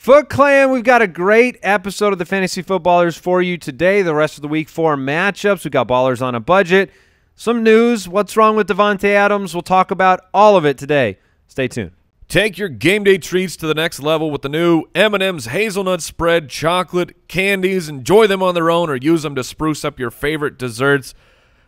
Foot Clan, we've got a great episode of the Fantasy Footballers for you today. The rest of the week four matchups. We've got ballers on a budget. Some news. What's wrong with Davante Adams? We'll talk about all of it today. Stay tuned. Take your game day treats to the next level with the new M&M's hazelnut spread chocolate candies. Enjoy them on their own or use them to spruce up your favorite desserts.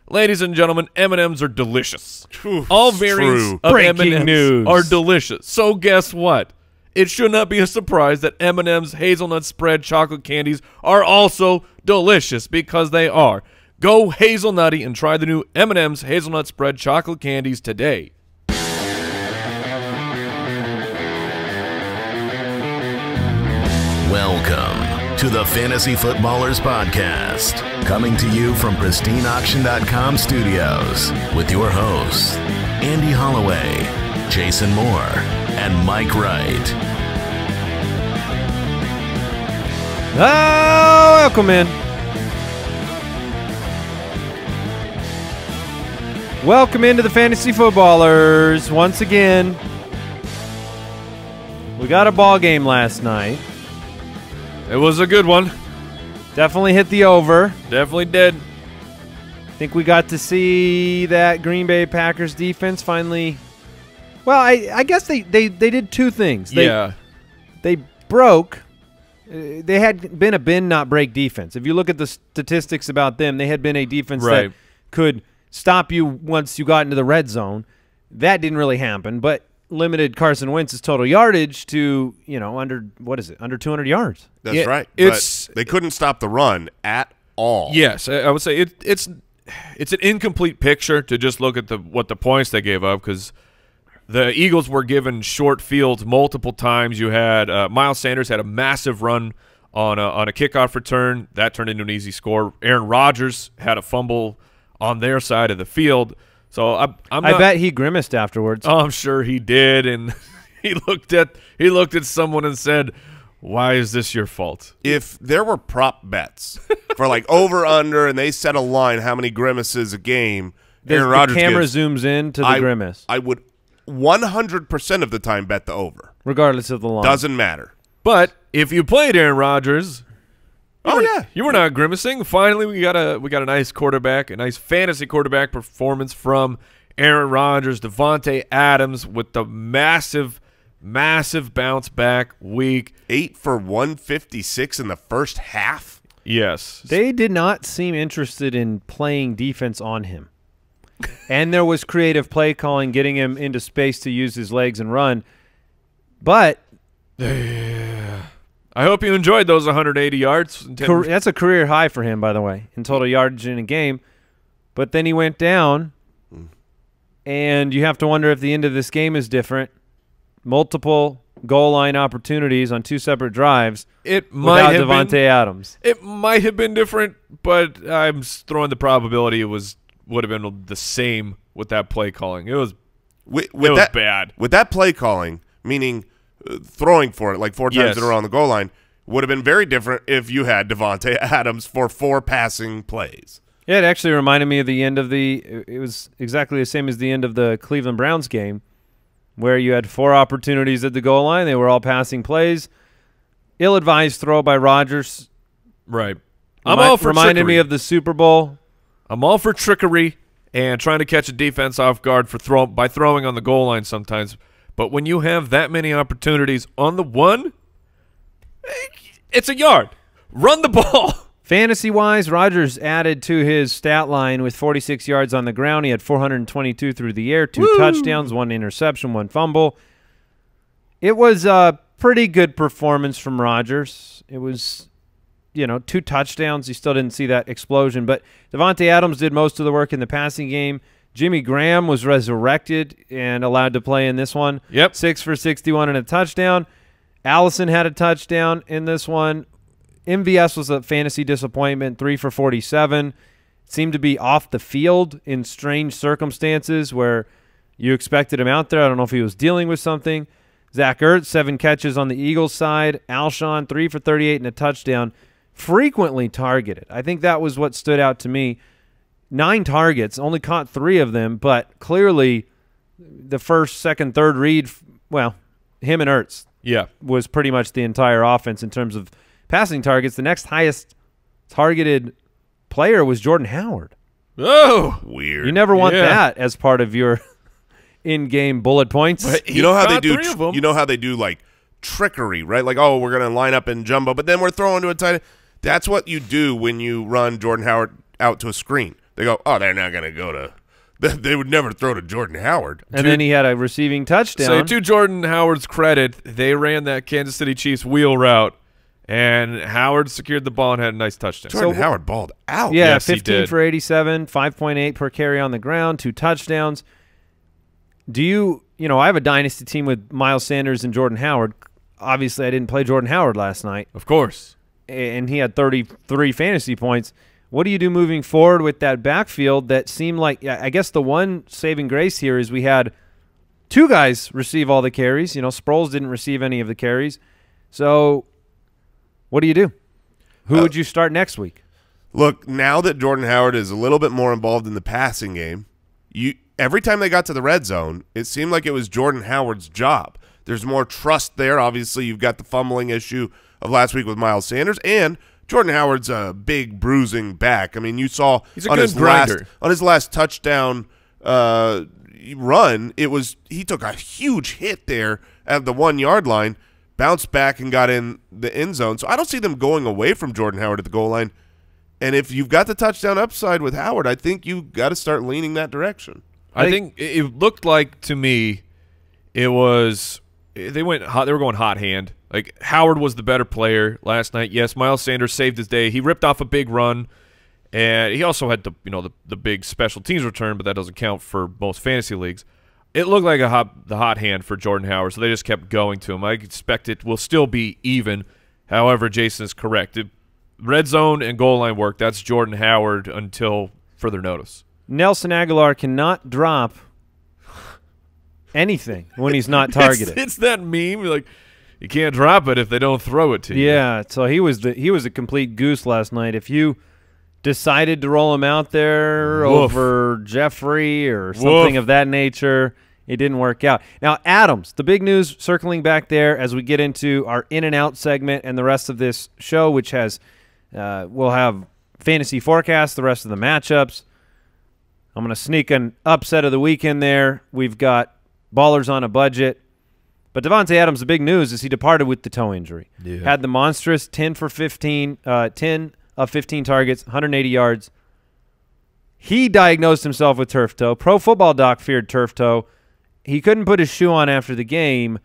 Ladies and gentlemen, M&M's are delicious. Oof, All it's variants true. of Breaking M&M's news. are delicious. So guess what? It should not be a surprise that M&M's hazelnut spread chocolate candies are also delicious because they are. Go hazelnutty and try the new M&M's hazelnut spread chocolate candies today. Welcome to the Fantasy Footballers Podcast, coming to you from pristineauction.com studios with your hosts, Andy Holloway, Jason Moore, and Mike Wright. Oh, welcome in. Welcome into the Fantasy Footballers once again. We got a ball game last night. It was a good one. Definitely hit the over. Definitely did. think we got to see that Green Bay Packers defense finally. Well, I, I guess they, they, they did two things. They, yeah. they broke. uh, They had been a bend not break defense. If you look at the statistics about them, they had been a defense Right. that could stop you once you got into the red zone. That didn't really happen, but limited Carson Wentz's total yardage to you know under what is it under 200 yards. That's Yeah, right. it's- but they couldn't stop the run at all. Yes, I I would say it, it's it's an incomplete picture to just look at the what the points they gave up because the Eagles were given short fields multiple times. You had uh, Miles Sanders had a massive run on a, on a kickoff return that turned into an easy score. Aaron Rodgers had a fumble on their side of the field. So I, I'm I bet he grimaced afterwards. Oh, I'm sure he did, and he looked at he looked at someone and said, "Why is this your fault?" If there were prop bets for like over under and they set a line how many grimaces a game, The- Aaron the camera gives, zooms in to the I, grimace, I would 100% of the time bet the over. regardless of the line. Doesn't matter. But if you played Aaron Rodgers, Oh yeah. You were not grimacing. Finally, we got a we got a nice quarterback, a nice fantasy quarterback performance from Aaron Rodgers, Davante Adams with the massive, massive bounce back week. 8 for 156 in the first half. Yes, They did not seem interested in playing defense on him. And there was creative play calling, getting him into space to use his legs and run. But I hope you enjoyed those 180 yards. that's a career high for him, by the way, in total yardage in a game. But then he went down, and you have to wonder if the end of this game is different. Multiple goal line opportunities on two separate drives It might without have Davante been. Adams. It might have been different, but I'm throwing the probability it was would have been the same with that play calling. It was With, it with was that, bad. With that play calling, meaning uh, throwing for it like four times Yes. in a row on the goal line, would have been very different if you had Davante Adams for four passing plays. Yeah, it actually reminded me of the end of the. It it was exactly the same as the end of the Cleveland Browns game, where you had four opportunities at the goal line. They were all passing plays. Ill-advised throw by Rodgers. Right. I'm Remi- all for reminded trickery. me of the Super Bowl. I'm all for trickery and trying to catch a defense off guard for throw by throwing on the goal line sometimes. But when you have that many opportunities on the one, eh, it's a yard. Run the ball. Fantasy wise, Rodgers added to his stat line with 46 yards on the ground. He had 422 through the air, two touchdowns, one interception, one fumble. It was a pretty good performance from Rodgers. It was, you know, two touchdowns. You still didn't see that explosion, but Davante Adams did most of the work in the passing game. Jimmy Graham was resurrected and allowed to play in this one. Yep. Six for 61 and a touchdown. Allison had a touchdown in this one. MVS was a fantasy disappointment, three for 47. Seemed to be off the field in strange circumstances where you expected him out there. I don't know if he was dealing with something. Zach Ertz, seven catches on the Eagles side. Alshon, three for 38 and a touchdown. Frequently targeted. I think that was what stood out to me. Nine targets, only caught three of them, but clearly the first, second, third read, well, him and Ertz, Yeah. was pretty much the entire offense in terms of passing targets. The next highest targeted player was Jordan Howard. Oh, Weird. You never want Yeah. that as part of your in-game bullet points. You know how they do three tr- of 'em. you know how they do like trickery right like oh we're gonna line up in jumbo but then we're throwing to a tight end that's what you do when you run jordan howard out to a screen they go oh they're not gonna go to they, they would never throw to jordan howard and then he had a receiving touchdown. So to Jordan Howard's credit, they ran that Kansas City Chiefs wheel route, and Howard secured the ball and had a nice touchdown. jordan howard balled out Yeah, Yes, 15 for 87, 5.8 per carry on the ground, two touchdowns. Do you, you know, I have a dynasty team with Miles Sanders and Jordan Howard. Obviously, I didn't play Jordan Howard last night, of course. And he had 33 fantasy points. What do you do moving forward with that backfield that seemed like, I guess the one saving grace here is we had two guys receive all the carries. You know, Sproles didn't receive any of the carries. So, what do you do? Who uh, would you start next week? Look, now that Jordan Howard is a little bit more involved in the passing game, you every time they got to the red zone, it seemed like it was Jordan Howard's job. There's more trust there. Obviously, you've got the fumbling issue of last week with Miles Sanders, and Jordan Howard's a big bruising back. I mean, you saw He's a on good his last on his last touchdown uh, run, it was he took a huge hit there at the one yard line, bounced back and got in the end zone. So I don't see them going away from Jordan Howard at the goal line. And if you've got the touchdown upside with Howard, I think you got to start leaning that direction. I, I think it it looked like to me, it was they went hot. They were going hot hand. Like Howard was the better player last night. Yes, Miles Sanders saved his day. He ripped off a big run, and he also had the you know the the big special teams return, but that doesn't count for most fantasy leagues. It looked like a hot the hot hand for Jordan Howard, so they just kept going to him. I expect it will still be even. However, Jason is correct. It, red zone and goal line work. That's Jordan Howard until further notice. Nelson Agholor cannot drop anything when he's not It's, targeted. it's that meme like you can't drop it if they don't throw it to you. yeah, so he was the he was a complete goose last night. If you decided to roll him out there Woof. over Jeffery or something Woof. of that nature, it didn't work out. Now, Adams, the big news circling back there as we get into our in and out segment and the rest of this show, which has uh, we'll have fantasy forecast, the rest of the matchups. I'm going to sneak an upset of the weekend there. We've got ballers on a budget. But Davante Adams, the big news is he departed with the toe injury. Yeah. Had the monstrous 10 for 15, uh, 10 of 15 targets, 180 yards. He diagnosed himself with turf toe. Pro Football Doc feared turf toe. He couldn't put his shoe on after the game.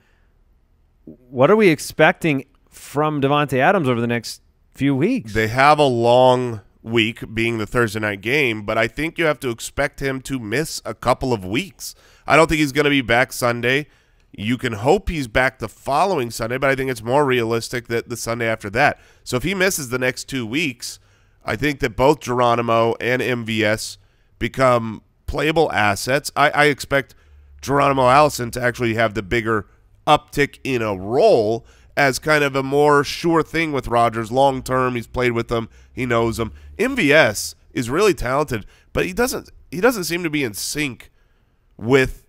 What are we expecting from Davante Adams over the next few weeks? They have a long week being the Thursday night game, but I think you have to expect him to miss a couple of weeks. I don't think he's going to be back Sunday. You can hope he's back the following Sunday, but I think it's more realistic that the Sunday after that. So if he misses the next two weeks, I think that both Geronimo and MVS become playable assets. I, I expect Geronimo Allison to actually have the bigger uptick in a role as kind of a more sure thing with Rodgers long term. He's played with them, he knows them. MVS is really talented, but he doesn't he doesn't seem to be in sync with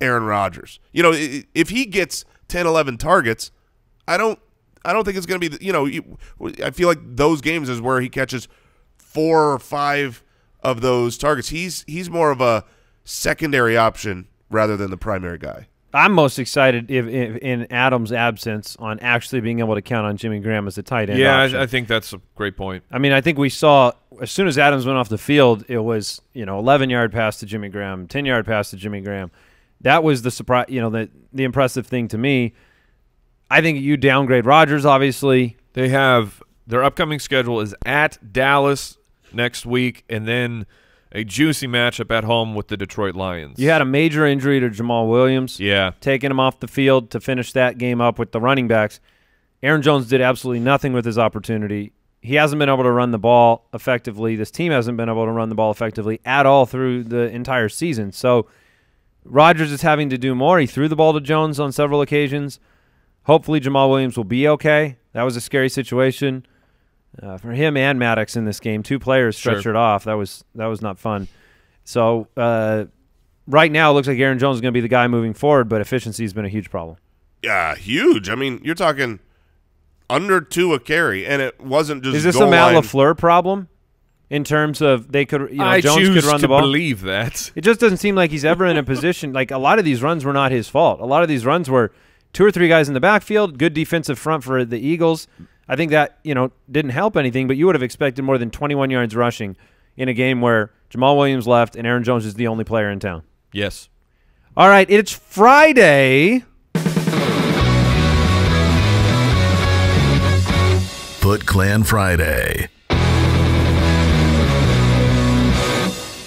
Aaron Rodgers. You know, if he gets 10 11 targets, I don't I don't think it's going to be, you know, I feel like those games is where he catches four or five of those targets. He's he's more of a secondary option rather than the primary guy. I'm most excited if, if in Adams' absence on actually being able to count on Jimmy Graham as a tight end. Yeah. I, I think that's a great point. I mean, I think we saw as soon as Adams went off the field, it was you know 11 yard pass to Jimmy Graham, 10 yard pass to Jimmy Graham. That was the surprise. You know, the the impressive thing to me. I think you downgrade Rodgers, obviously. They have their upcoming schedule is at Dallas next week, and then a juicy matchup at home with the Detroit Lions. You had a major injury to Jamal Williams, yeah, taking him off the field to finish that game up with the running backs. Aaron Jones did absolutely nothing with his opportunity. He hasn't been able to run the ball effectively. This team hasn't been able to run the ball effectively at all through the entire season. So Rodgers is having to do more. He threw the ball to Jones on several occasions. Hopefully Jamal Williams will be okay. That was a scary situation uh, for him and Maddox in this game. Two players Sure. stretchered off. That was that was not fun. So uh, right now, it looks like Aaron Jones is going to be the guy moving forward, but efficiency has been a huge problem. Yeah, huge. I mean, you're talking under two a carry, and it wasn't just. Is this a Matt. LaFleur problem in terms of they could you know I Jones could run to the ball? believe that. It just doesn't seem like he's ever in a position like a lot of these runs were not his fault. A lot of these runs were two or three guys in the backfield, good defensive front for the Eagles. I think that, you know, didn't help anything, but you would have expected more than 21 yards rushing in a game where Jamal Williams left and Aaron Jones is the only player in town. Yes. All right, it's Friday. Foot Clan Friday.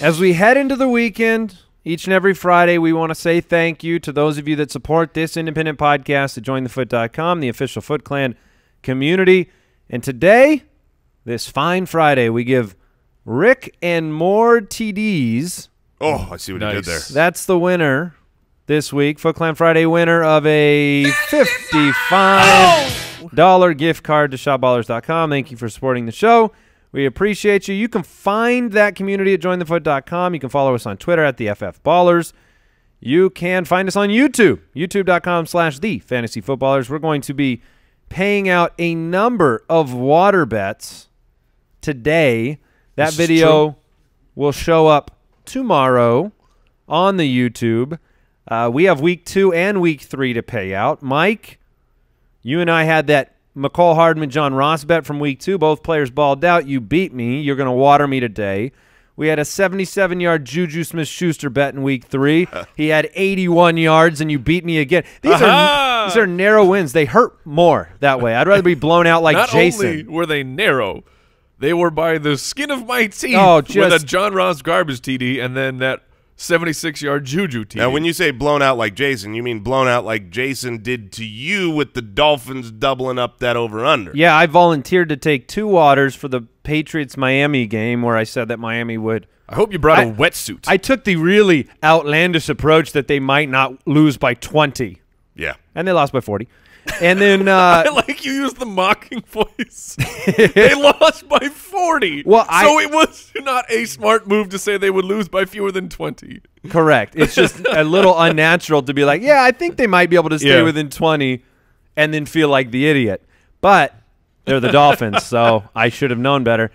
As we head into the weekend, each and every Friday, we want to say thank you to those of you that support this independent podcast at jointhefoot.com, the official Foot Clan community. And today, this fine Friday, we give Rick and more TDs. Oh, I see what you did there. That's the winner this week. Foot Clan Friday winner of a $55 gift card to shopballers.com. Thank you for supporting the show. We appreciate you. You can find that community at jointhefoot.com. You can follow us on Twitter at the FF Ballers. You can find us on YouTube, youtube.com slash the fantasy footballers. We're going to be paying out a number of water bets today. That This video will show up tomorrow on the YouTube. Uh, we have week two and week three to pay out. Mike, you and I had that Mecole Hardman, John Ross bet from week two. Both players balled out. You beat me. You're going to water me today. We had a 77 yard Juju Smith Schuster bet in week three. He had 81 yards, and you beat me again. These are uh-huh. these are narrow wins. They hurt more that way. I'd rather be blown out like Not Jason. only were they narrow, they were by the skin of my teeth Oh, with a John Ross garbage TD and then that 76 yard Juju team. Now, when you say blown out like Jason, you mean blown out like Jason did to you with the Dolphins doubling up that over under. Yeah, I volunteered to take two waters for the Patriots Miami game where I said that Miami would. I hope you brought a I- wetsuit. I took the really outlandish approach that they might not lose by 20, Yeah. and they lost by 40. And then, uh, I like you used the mocking voice. they lost by 40. Well, I- so it was not a smart move to say they would lose by fewer than 20. correct. It's just a little unnatural to be like, yeah, I think they might be able to stay Yeah. within 20 and then feel like the idiot. But they're the Dolphins, so I should have known better.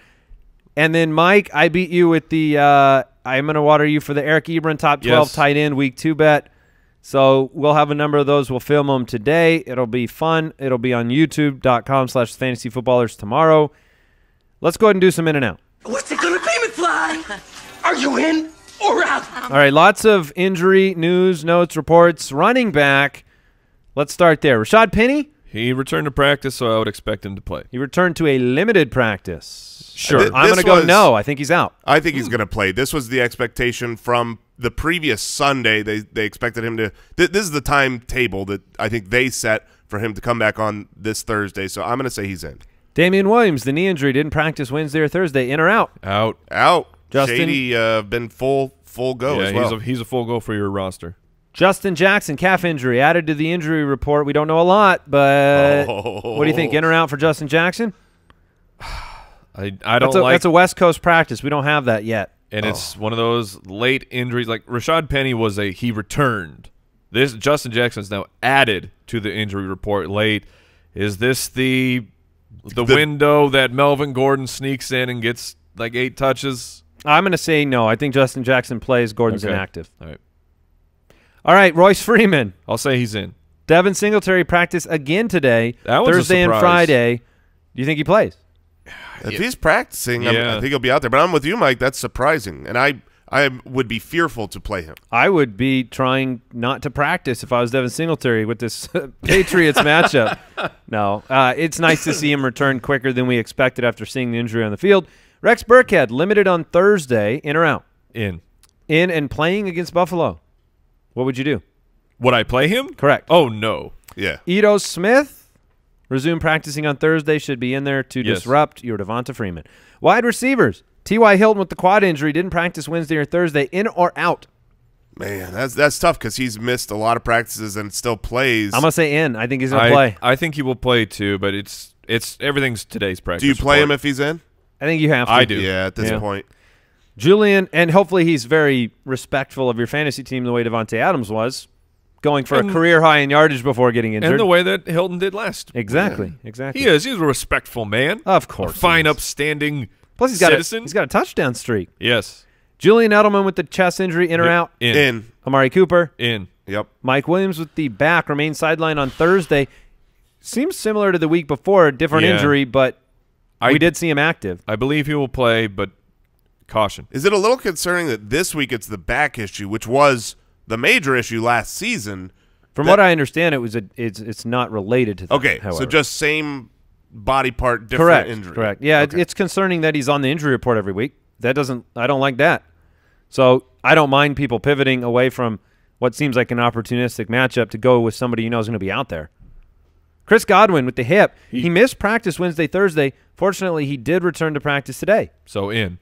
And then, Mike, I beat you with the uh, I'm going to water you for the Eric Ebron top 12 Yes. tight end week two bet. So we'll have a number of those. We'll film them today. It'll be fun. It'll be on youtube.com slash fantasy footballers tomorrow. Let's go ahead and do some in and out. What's it gonna be, McFly? Are you in or out? All right, lots of injury news, notes, reports. Running back. Let's start there. Rashad Penny, He returned to practice, so I would expect him to play. he returned to a limited practice. Sure. Th- I'm going to go no. I think he's out. I think he's going to play. This was the expectation from the previous Sunday. They they expected him to. Th- this is the timetable that I think they set for him to come back on this Thursday. So I'm going to say he's in. Damien Williams, the knee injury, didn't practice Wednesday or Thursday. In or out? Out. Out. Justin? Shady uh, been full full go yeah, as well. he's, a, he's a full go for your roster. Justin Jackson, calf injury, added to the injury report. We don't know a lot, but what do you think? In or out for Justin Jackson? I, I don't That's a, like that's a West Coast practice. We don't have that yet. and it's oh. one of those late injuries. Like Rashad Penny was a he returned. This Justin Jackson's now added to the injury report late. Is this the the, The- window that Melvin Gordon sneaks in and gets like eight touches? I'm going to say no. I think Justin Jackson plays. Gordon's Okay. inactive. All right, All right, Royce Freeman. I'll say he's in. Devin Singletary practice again today, That was a Thursday and. Friday. Do you think he plays? if he's practicing, I'm- Yeah. I think he'll be out there. But I'm with you, Mike. That's surprising, and I I would be fearful to play him. I would be trying not to practice if I was Devin Singletary with this Patriots matchup. No, uh, it's nice to see him return quicker than we expected after seeing the injury on the field. Rex Burkhead limited on Thursday, in or out, In. in and playing against Buffalo. What would you do? Would I play him? Correct. Oh no. Yeah. Ito Smith resume practicing on Thursday. Should be in there to Yes. disrupt your Devonta Freeman. Wide receivers. T.Y. Hilton with the quad injury didn't practice Wednesday or Thursday. In or out? Man, that's that's tough because he's missed a lot of practices and still plays. I'm gonna say in. I think he's gonna I, play. I think he will play too, but it's it's everything's today's practice. Do you play him if he's in? I think you have to. I do. Yeah, at this Yeah. point. Julian, and hopefully he's very respectful of your fantasy team the way Davante Adams was. going for And- a career high in yardage before getting injured. and the way that Hilton did last. exactly, exactly. He is. He's a respectful man. Of course he fine, upstanding Plus, he's got a, he's got a touchdown streak. yes. Julian Edelman with the chest injury, in or out. In. In. Amari Cooper, In. Yep. Mike Williams with the back remains sidelined on Thursday. Seems similar to the week before, different Yeah. injury, but I we did see him active. I believe he will play, but caution. Is it a little concerning that this week it's the back issue, which was the major issue last season? From That- what I understand, it was a it's it's not related to that. Okay, so just same body part, different correct, injury. correct. Yeah, it- it's concerning that he's on the injury report every week. That doesn't I don't like that. So I don't mind people pivoting away from what seems like an opportunistic matchup to go with somebody you know is going to be out there. Chris Godwin with the hip. He missed practice Wednesday, Thursday. Fortunately, he did return to practice today. So in.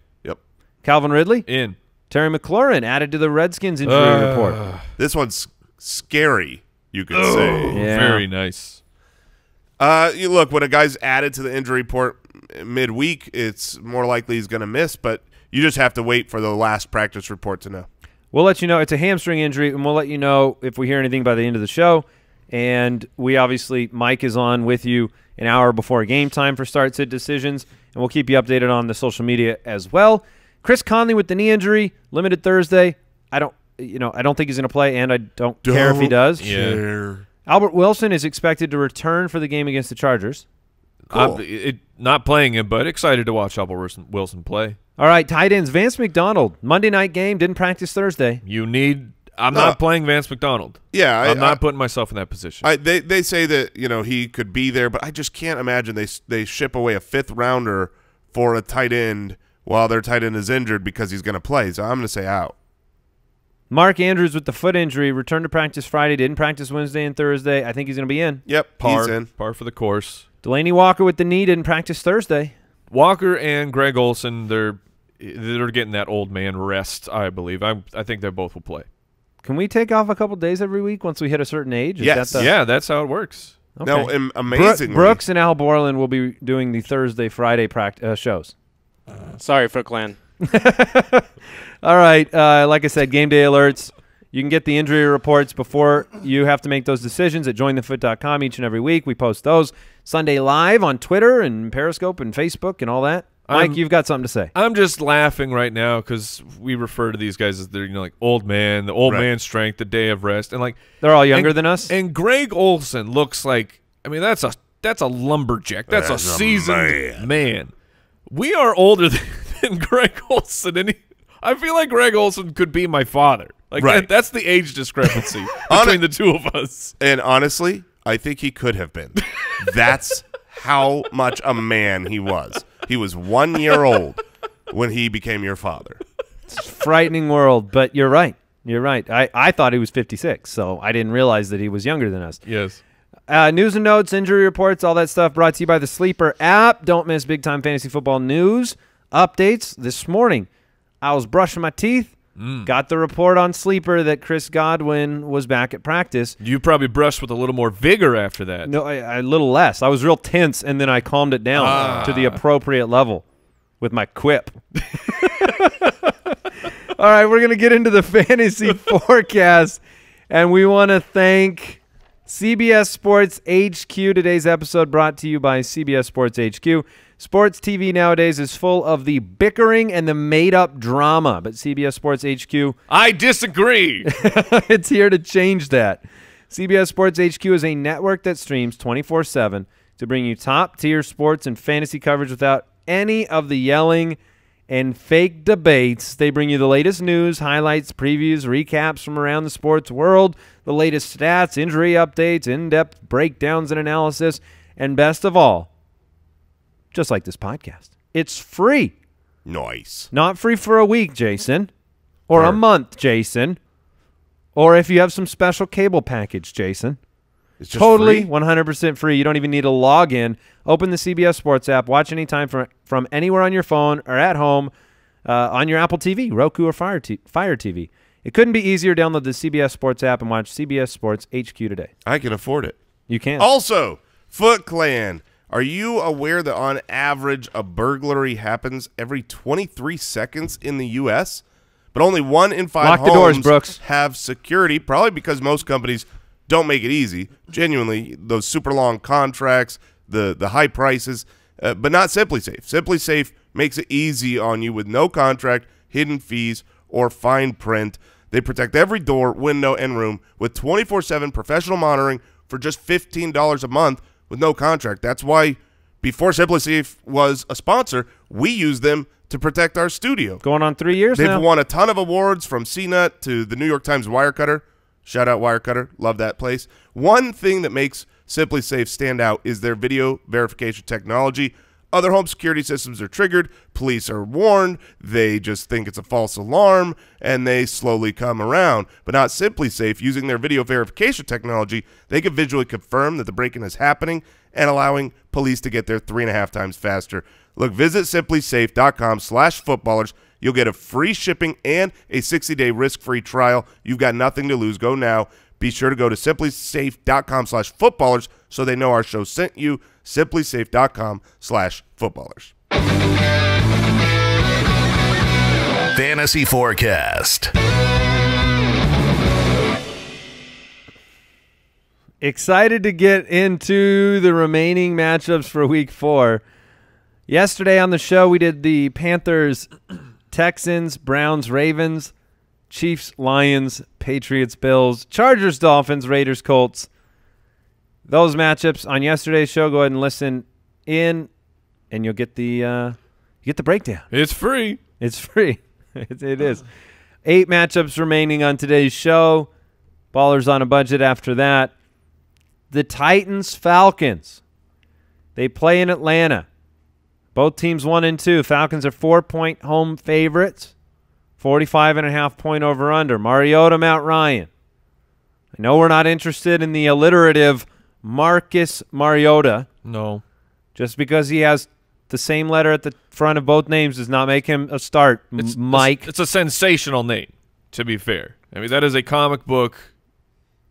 Yep. Calvin Ridley, In. Terry McLaurin added to the Redskins injury Uh, report. This one's scary, you could say. Yeah. Very nice. Uh, you look when a guy's added to the injury report midweek, it's more likely he's going to miss, but you just have to wait for the last practice report to know. We'll let you know. It's a hamstring injury, and we'll let you know if we hear anything by the end of the show. And we obviously, Mike is on with you an hour before game time for start sit decisions, and we'll keep you updated on the social media as well. Chris Conley with the knee injury, limited Thursday. I don't, you know, I don't think he's going to play, and I don't, care if he does. Yeah. Care. Albert Wilson is expected to return for the game against the Chargers. Cool. I'm- it, not playing him, but excited to watch Albert Wilson, Wilson play. All right, tight ends. Vance McDonald, Monday night game, didn't practice Thursday. You need. I'm No. not uh, playing Vance McDonald. Yeah, I, I'm not I- putting myself in that position. I, they they say that you know he could be there, but I just can't imagine they they ship away a fifth rounder for a tight end while their tight end is injured because he's going to play. So I'm going to say out. Mark Andrews with the foot injury returned to practice Friday, didn't practice Wednesday and Thursday. I think he's going to be in. Yep, par, he's in. par for the course. Delanie Walker with the knee didn't practice Thursday. Walker and Greg Olsen, they're they're getting that old man rest. I believe. I I think they both will play. Can we take off a couple days every week once we hit a certain age? Is Yes. that the- yeah, that's how it works. Okay. No, am- Bro- amazingly, Brooks and Al Borland will be doing the Thursday, Friday pract- uh, shows. Sorry, Foot Clan. All right. Uh, like I said, game day alerts. You can get the injury reports before you have to make those decisions at jointhefoot.com each and every week. We post those Sunday live on Twitter and Periscope and Facebook and all that. Mike, I'm- you've got something to say. I'm just laughing right now because we refer to these guys as they're you know like old man, the old Right. man strength, the day of rest, and like They're all younger and- than us. And Greg Olsen looks like I mean that's a that's a lumberjack. That's, That's a a seasoned man. We are older than, than Greg Olsen, and he, I feel like Greg Olsen could be my father. Like Right. that, that's the age discrepancy On between the two of us. And honestly, I think he could have been. That's how much a man he was. He was one year old when he became your father. It's frightening world, but you're right. You're right. I, I thought he was 56, so I didn't realize that he was younger than us. Yes. Uh, news and notes, injury reports, all that stuff brought to you by the Sleeper app. Don't miss big time fantasy football news updates this morning. I was brushing my teeth, got the report on Sleeper that Chris Godwin was back at practice. You probably brushed with a little more vigor after that. No, I, a little less. I was real tense, and then I calmed it down to the appropriate level with my quip. All right, we're gonna get into the fantasy forecast, and we want to thank CBS Sports HQ. Today's episode brought to you by CBS Sports HQ. Sports TV nowadays is full of the bickering and the made-up drama, but CBS Sports HQ I disagree. it's here to change that. CBS Sports HQ is a network that streams 24 7 to bring you top tier sports and fantasy coverage without any of the yelling and fake debates. They bring you the latest news, highlights, previews, recaps from around the sports world, the latest stats, injury updates, in depth breakdowns and analysis, and best of all, just like this podcast, it's free. Nice. Not free for a week, Jason. Or a month, Jason. Or if you have some special cable package, Jason. It's totally free? 100% free. You don't even need to log in. Open the CBS Sports app. Watch anytime from, from anywhere on your phone or at home uh, on your Apple TV, Roku, or Fire, t- Fire TV. It couldn't be easier. Download the CBS Sports app and watch CBS Sports HQ today. I can afford it. You can. Also, Foot Clan, are you aware that on average a burglary happens every 23 seconds in the U.S.? But only one in five Lock the homes doors, Brooks. have security, probably because most companies don't make it easy. Genuinely, those super long contracts, the the high prices, uh, but not SimpliSafe. Simply Safe makes it easy on you with no contract, hidden fees, or fine print. They protect every door, window, and room with 24/7 professional monitoring for just $15 a month with no contract. That's why before SimpliSafe was a sponsor, we used them to protect our studio. Going on three years They've now. won a ton of awards from CNET to the New York Times Wirecutter. Shout out Wirecutter. Love that place. One thing that makes SimpliSafe stand out is their video verification technology. Other home security systems are triggered. Police are warned. They just think it's a false alarm, and they slowly come around. But not SimpliSafe. Using their video verification technology, they can visually confirm that the break-in is happening and allowing police to get there three and a half times faster. Look, visit simplisafe.com slash footballers. You'll get a free shipping and a 60-day risk-free trial. You've got nothing to lose. Go now. Be sure to go to simplisafe.com slash footballers so they know our show sent you. Simplisafe.com slash footballers. Fantasy Forecast. Excited to get into the remaining matchups for week four. Yesterday on the show, we did the Panthers, Texans, Browns, Ravens, Chiefs, Lions, Patriots, Bills, Chargers, Dolphins, Raiders, Colts. Those matchups on yesterday's show. Go ahead and listen in, and you'll get the uh, you get the breakdown. It's free. It's free. it, it is. Eight matchups remaining on today's show. Ballers on a budget after that. The Titans Falcons. They play in Atlanta. Both teams one and two. Falcons are four point home favorites. 45 and a half point over under. Mariota, Matt Ryan. I know we're not interested in the alliterative Marcus Mariota. No. Just because he has the same letter at the front of both names does not make him a start, It's Mike. It's, it's a sensational name, to be fair. I mean, that is a comic book.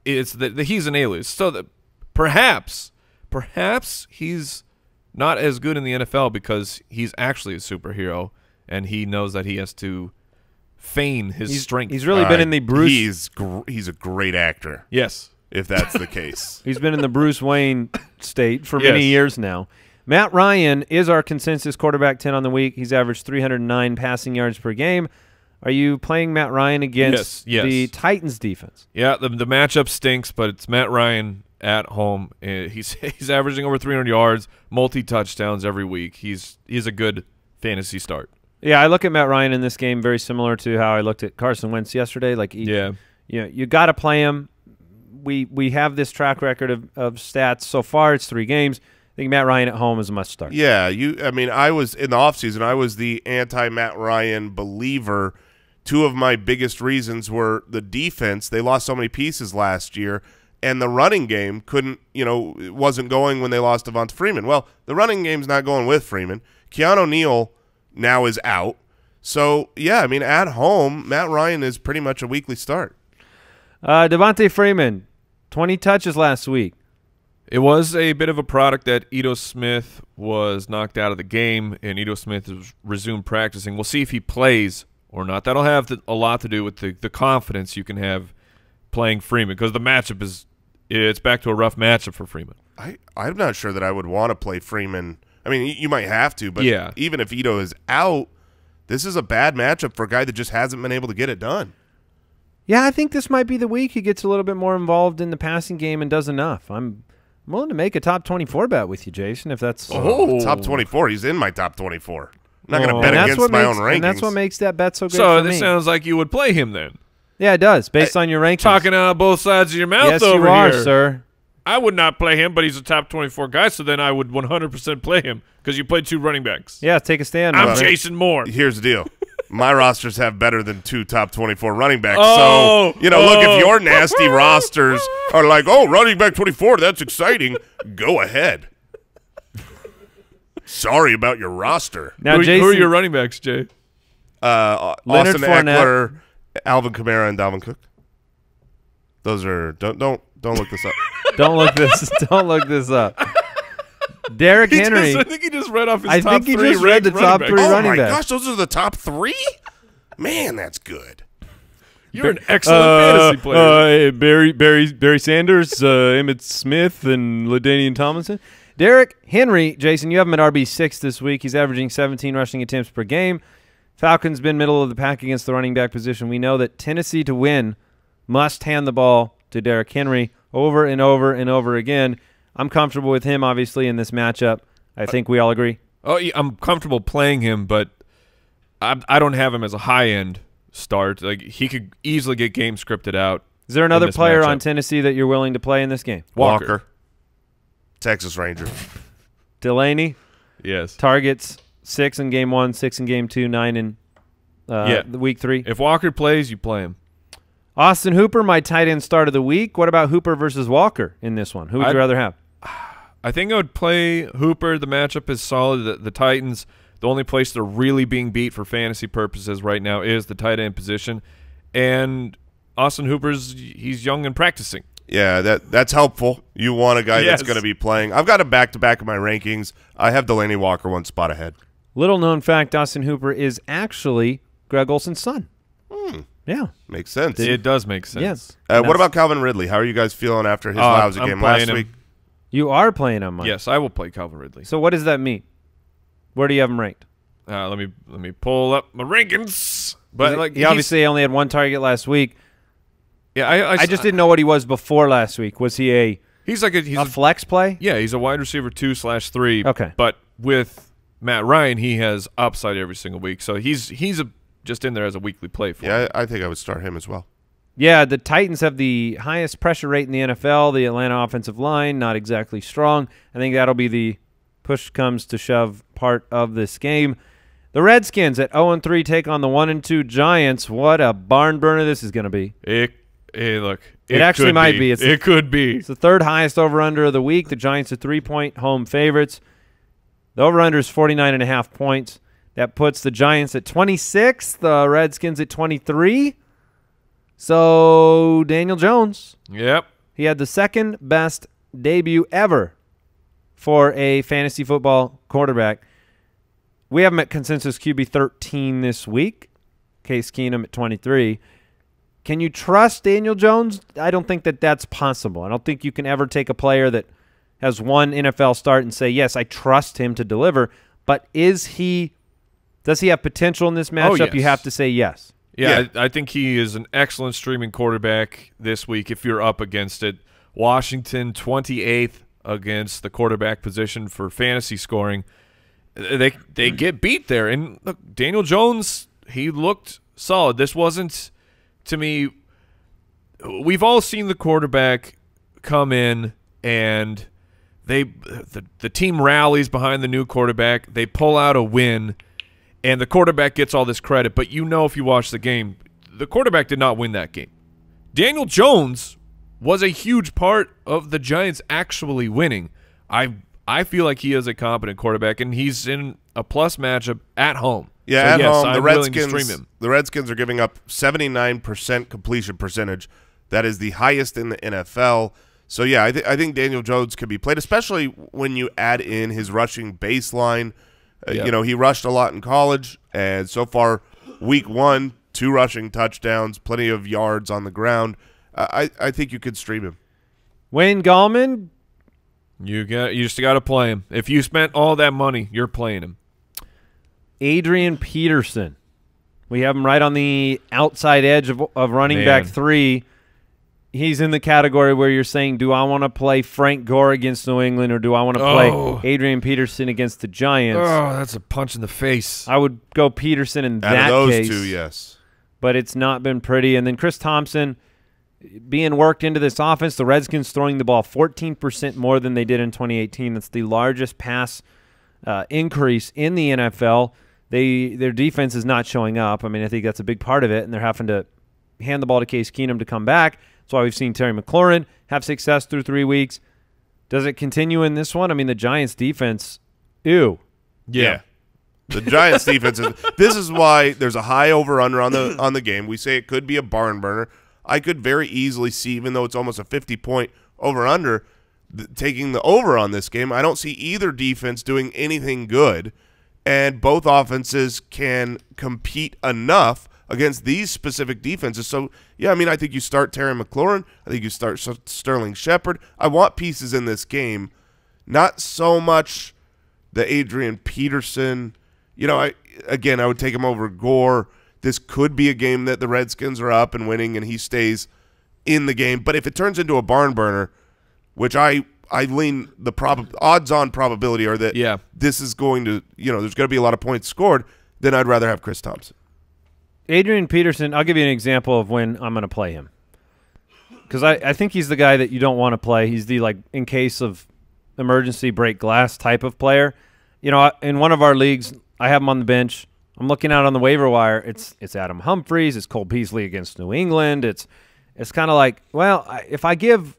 It's that that he's an alias. So that perhaps, perhaps he's not as good in the NFL because he's actually a superhero and he knows that he has to feign his he's, strength. he's really been Uh, in the Bruce. He's, gr- he's a great actor, yes. if that's the case. He's been in the Bruce Wayne state for many years now. Matt Ryan is our consensus quarterback 10 on the week. He's averaged 309 passing yards per game. Are you playing Matt Ryan against Yes, yes. the Titans defense? Yeah, the the matchup stinks, but it's Matt Ryan at home. Uh, he's he's averaging over 300 yards, multi touchdowns every week. He's he's a good fantasy start. Yeah, I look at Matt Ryan in this game very similar to how I looked at Carson Wentz yesterday. Like, he, Yeah. you know, you got to play him. We we have this track record of, of stats so far. It's three games. I think Matt Ryan at home is a must start. Yeah, you. I mean, I was in the offseason, I was the anti Matt Ryan believer. Two of my biggest reasons were the defense. They lost so many pieces last year, and the running game couldn't. You know, wasn't going when they lost Devonta Freeman. Well, the running game's not going with Freeman. Keanu Neal now is out. So yeah, I mean, at home, Matt Ryan is pretty much a weekly start. Uh, Devonta Freeman, 20 touches last week. It was a bit of a product that Ito Smith was knocked out of the game, and Ito Smith has resumed practicing. We'll see if he plays or not. That'll have to, a lot to do with the, the confidence you can have playing Freeman because the matchup is it's back to a rough matchup for Freeman. I, I'm not sure that I would want to play Freeman. I mean, you might have to, but Yeah. even if Ito is out, this is a bad matchup for a guy that just hasn't been able to get it done. Yeah, I think this might be the week he gets a little bit more involved in the passing game and does enough. I'm I'm willing to make a top 24 bet with you, Jason, if that's Oh. Top 24. He's in my top 24. I'm not going to oh. bet that's against my makes, own rankings. And that's what makes that bet so good So for this me. sounds like you would play him then. Yeah, it does, based on your rankings. Talking out both sides of your mouth yes, over you are, here. sir. I would not play him, but he's a top 24 guy, so then I would 100% play him because you played two running backs. Yeah, take a stand. I'm my friend. Jason Moore. Here's the deal. My rosters have better than two top 24 running backs. Oh, so, you know, look, oh. if your nasty rosters are like, oh, running back 24, that's exciting, go ahead. Sorry about your roster. Now, who, Jason, who are your running backs, Jay? Uh, Leonard Austin Fournette. Ekeler, Alvin Kamara, and Dalvin Cook. Those are don't don't don't look this up. don't look this. Don't look this up. Derrick Henry. just- I think he just read off his I top think he three just read the top running backs. oh my backs. gosh, those are the top three. Man, that's good. You're an excellent Uh, fantasy player. Uh, Barry Barry Barry Sanders, uh, Emmitt Smith, and LaDainian Tomlinson. Derrick Henry, Jason, you have him at RB six this week. He's averaging 17 rushing attempts per game. Falcons been middle of the pack against the running back position. We know that Tennessee to win must hand the ball to Derrick Henry over and over and over again. I'm comfortable with him, obviously, in this matchup. I think we all agree. Oh, yeah, I'm comfortable playing him, but I, I don't have him as a high end start. Like he could easily get game scripted out. Is there another this player on. Tennessee that you're willing to play in this game? Walker. Texas Ranger. Delanie Yes. targets six in game one, six in game two, nine in uh, Yeah. the week three. If Walker plays, you play him. Austin Hooper, my tight end start of the week. What about Hooper versus Walker in this one? Who would I'd- you rather have? I think I would play Hooper. The matchup is solid. The, the Titans, the only place they're really being beat for fantasy purposes right now is the tight end position, and Austin Hooper's he's young and practicing. Yeah, that that's helpful. You want a guy that's going to be playing. I've got him back to back in my rankings. I have Delanie Walker one spot ahead. Little known fact: Austin Hooper is actually Greg Olsen's son. Yeah, Makes sense. It does make sense. yes. uh, what about Calvin Ridley? How are you guys feeling after his Uh, lousy I'm game last him. week? You are playing him. mine. Yes, I will play Calvin Ridley. So what does that mean? Where do you have him ranked? Uh, let me let me pull up my rankings. But like he obviously only had one target last week. yeah, I, I, I just didn't know what he was before last week. Was he a, He's like a he's a a, flex play? yeah, he's a wide receiver two slash three. Okay. but with Matt Ryan, he has upside every single week. So he's he's a just in there as a weekly play for. Yeah, I, I think I would start him as well. Yeah, the Titans have the highest pressure rate in the NFL. The Atlanta offensive line, not exactly strong. I think that'll be the push comes to shove part of this game. The Redskins at 0 and 3 take on the 1 and 2 Giants. What a barn burner this is going to be. It, hey, look. It actually might be. It's- it could be. It's the third highest over under of the week. The Giants are three point home favorites. The over under is 49 and a half points. That puts the Giants at 26, the Redskins at 23. So, Daniel Jones, Yep. he had the second best debut ever for a fantasy football quarterback. We have him at consensus QB 13 this week. Case Keenum at 23. Can you trust Daniel Jones? I don't think that that's possible. I don't think you can ever take a player that has one NFL start and say, "Yes, I trust him to deliver." But is he does he have potential in this oh, matchup? You yes. have to say yes. Yeah, Yeah. I, I think he is an excellent streaming quarterback this week if you're up against it. Washington 28th against the quarterback position for fantasy scoring. They they get beat there and look, Daniel Jones, he looked solid. This wasn't to me we've all seen the quarterback come in and they the, the team rallies behind the new quarterback. They pull out a win and the quarterback gets all this credit. But you know, if you watch the game, the quarterback did not win that game. Daniel Jones was a huge part of the Giants actually winning. I I feel like he is a competent quarterback, and he's in a plus matchup at home. Yeah, So, at yes, home, I'm the Redskins. The Redskins are giving up 79% completion percentage. That is the highest in the NFL. So yeah, I, th- I think Daniel Jones could be played, especially when you add in his rushing baseline. Uh, Yeah. You know, he rushed a lot in college, and so far, week one, two rushing touchdowns, plenty of yards on the ground. Uh, I I think you could stream him. Wayne Gallman, You got you just got to play him. If you spent all that money, you're playing him. Adrian Peterson. We have him right on the outside edge of, of running Man. back three. He's in the category where you're saying, do I want to play Frank Gore against New England or do I want to play Oh. Adrian Peterson against the Giants? Oh, that's a punch in the face. I would go Peterson in Out that of those case, two, yes. but it's not been pretty. And then Chris Thompson being worked into this offense. The Redskins throwing the ball 14% more than they did in 2018. That's the largest pass uh, increase in the NFL. They their defense is not showing up. I mean, I think that's a big part of it, and they're having to hand the ball to Case Keenum to come back. That's why we've seen Terry McLaurin have success through three weeks. Does it continue in this one? I mean, the Giants' defense, ew. Yeah. The Giants defense is this is why there's a high over under on the on the game. We say it could be a barn burner. I could very easily see even though it's almost a 50 point over under taking the over on this game. I don't see either defense doing anything good and both offenses can compete enough against these specific defenses. So, yeah, I mean, I think you start Terry McLaurin. I think you start Sterling Shepard. I want pieces in this game, not so much the Adrian Peterson. You know, I again, I would take him over Gore. This could be a game that the Redskins are up and winning, and he stays in the game. But if it turns into a barn burner, which I I lean the prob odds on probability are that Yeah. this is going to you know there's going to be a lot of points scored. Then I'd rather have Chris Thompson. Adrian Peterson, I'll give you an example of when I'm going to play him. Because I, I think he's the guy that you don't want to play. He's the, like, in case of emergency break glass type of player. You know, in one of our leagues, I have him on the bench. I'm looking out on the waiver wire. It's it's Adam Humphries. It's Cole Beasley against New England. It's it's kind of like, well, if I give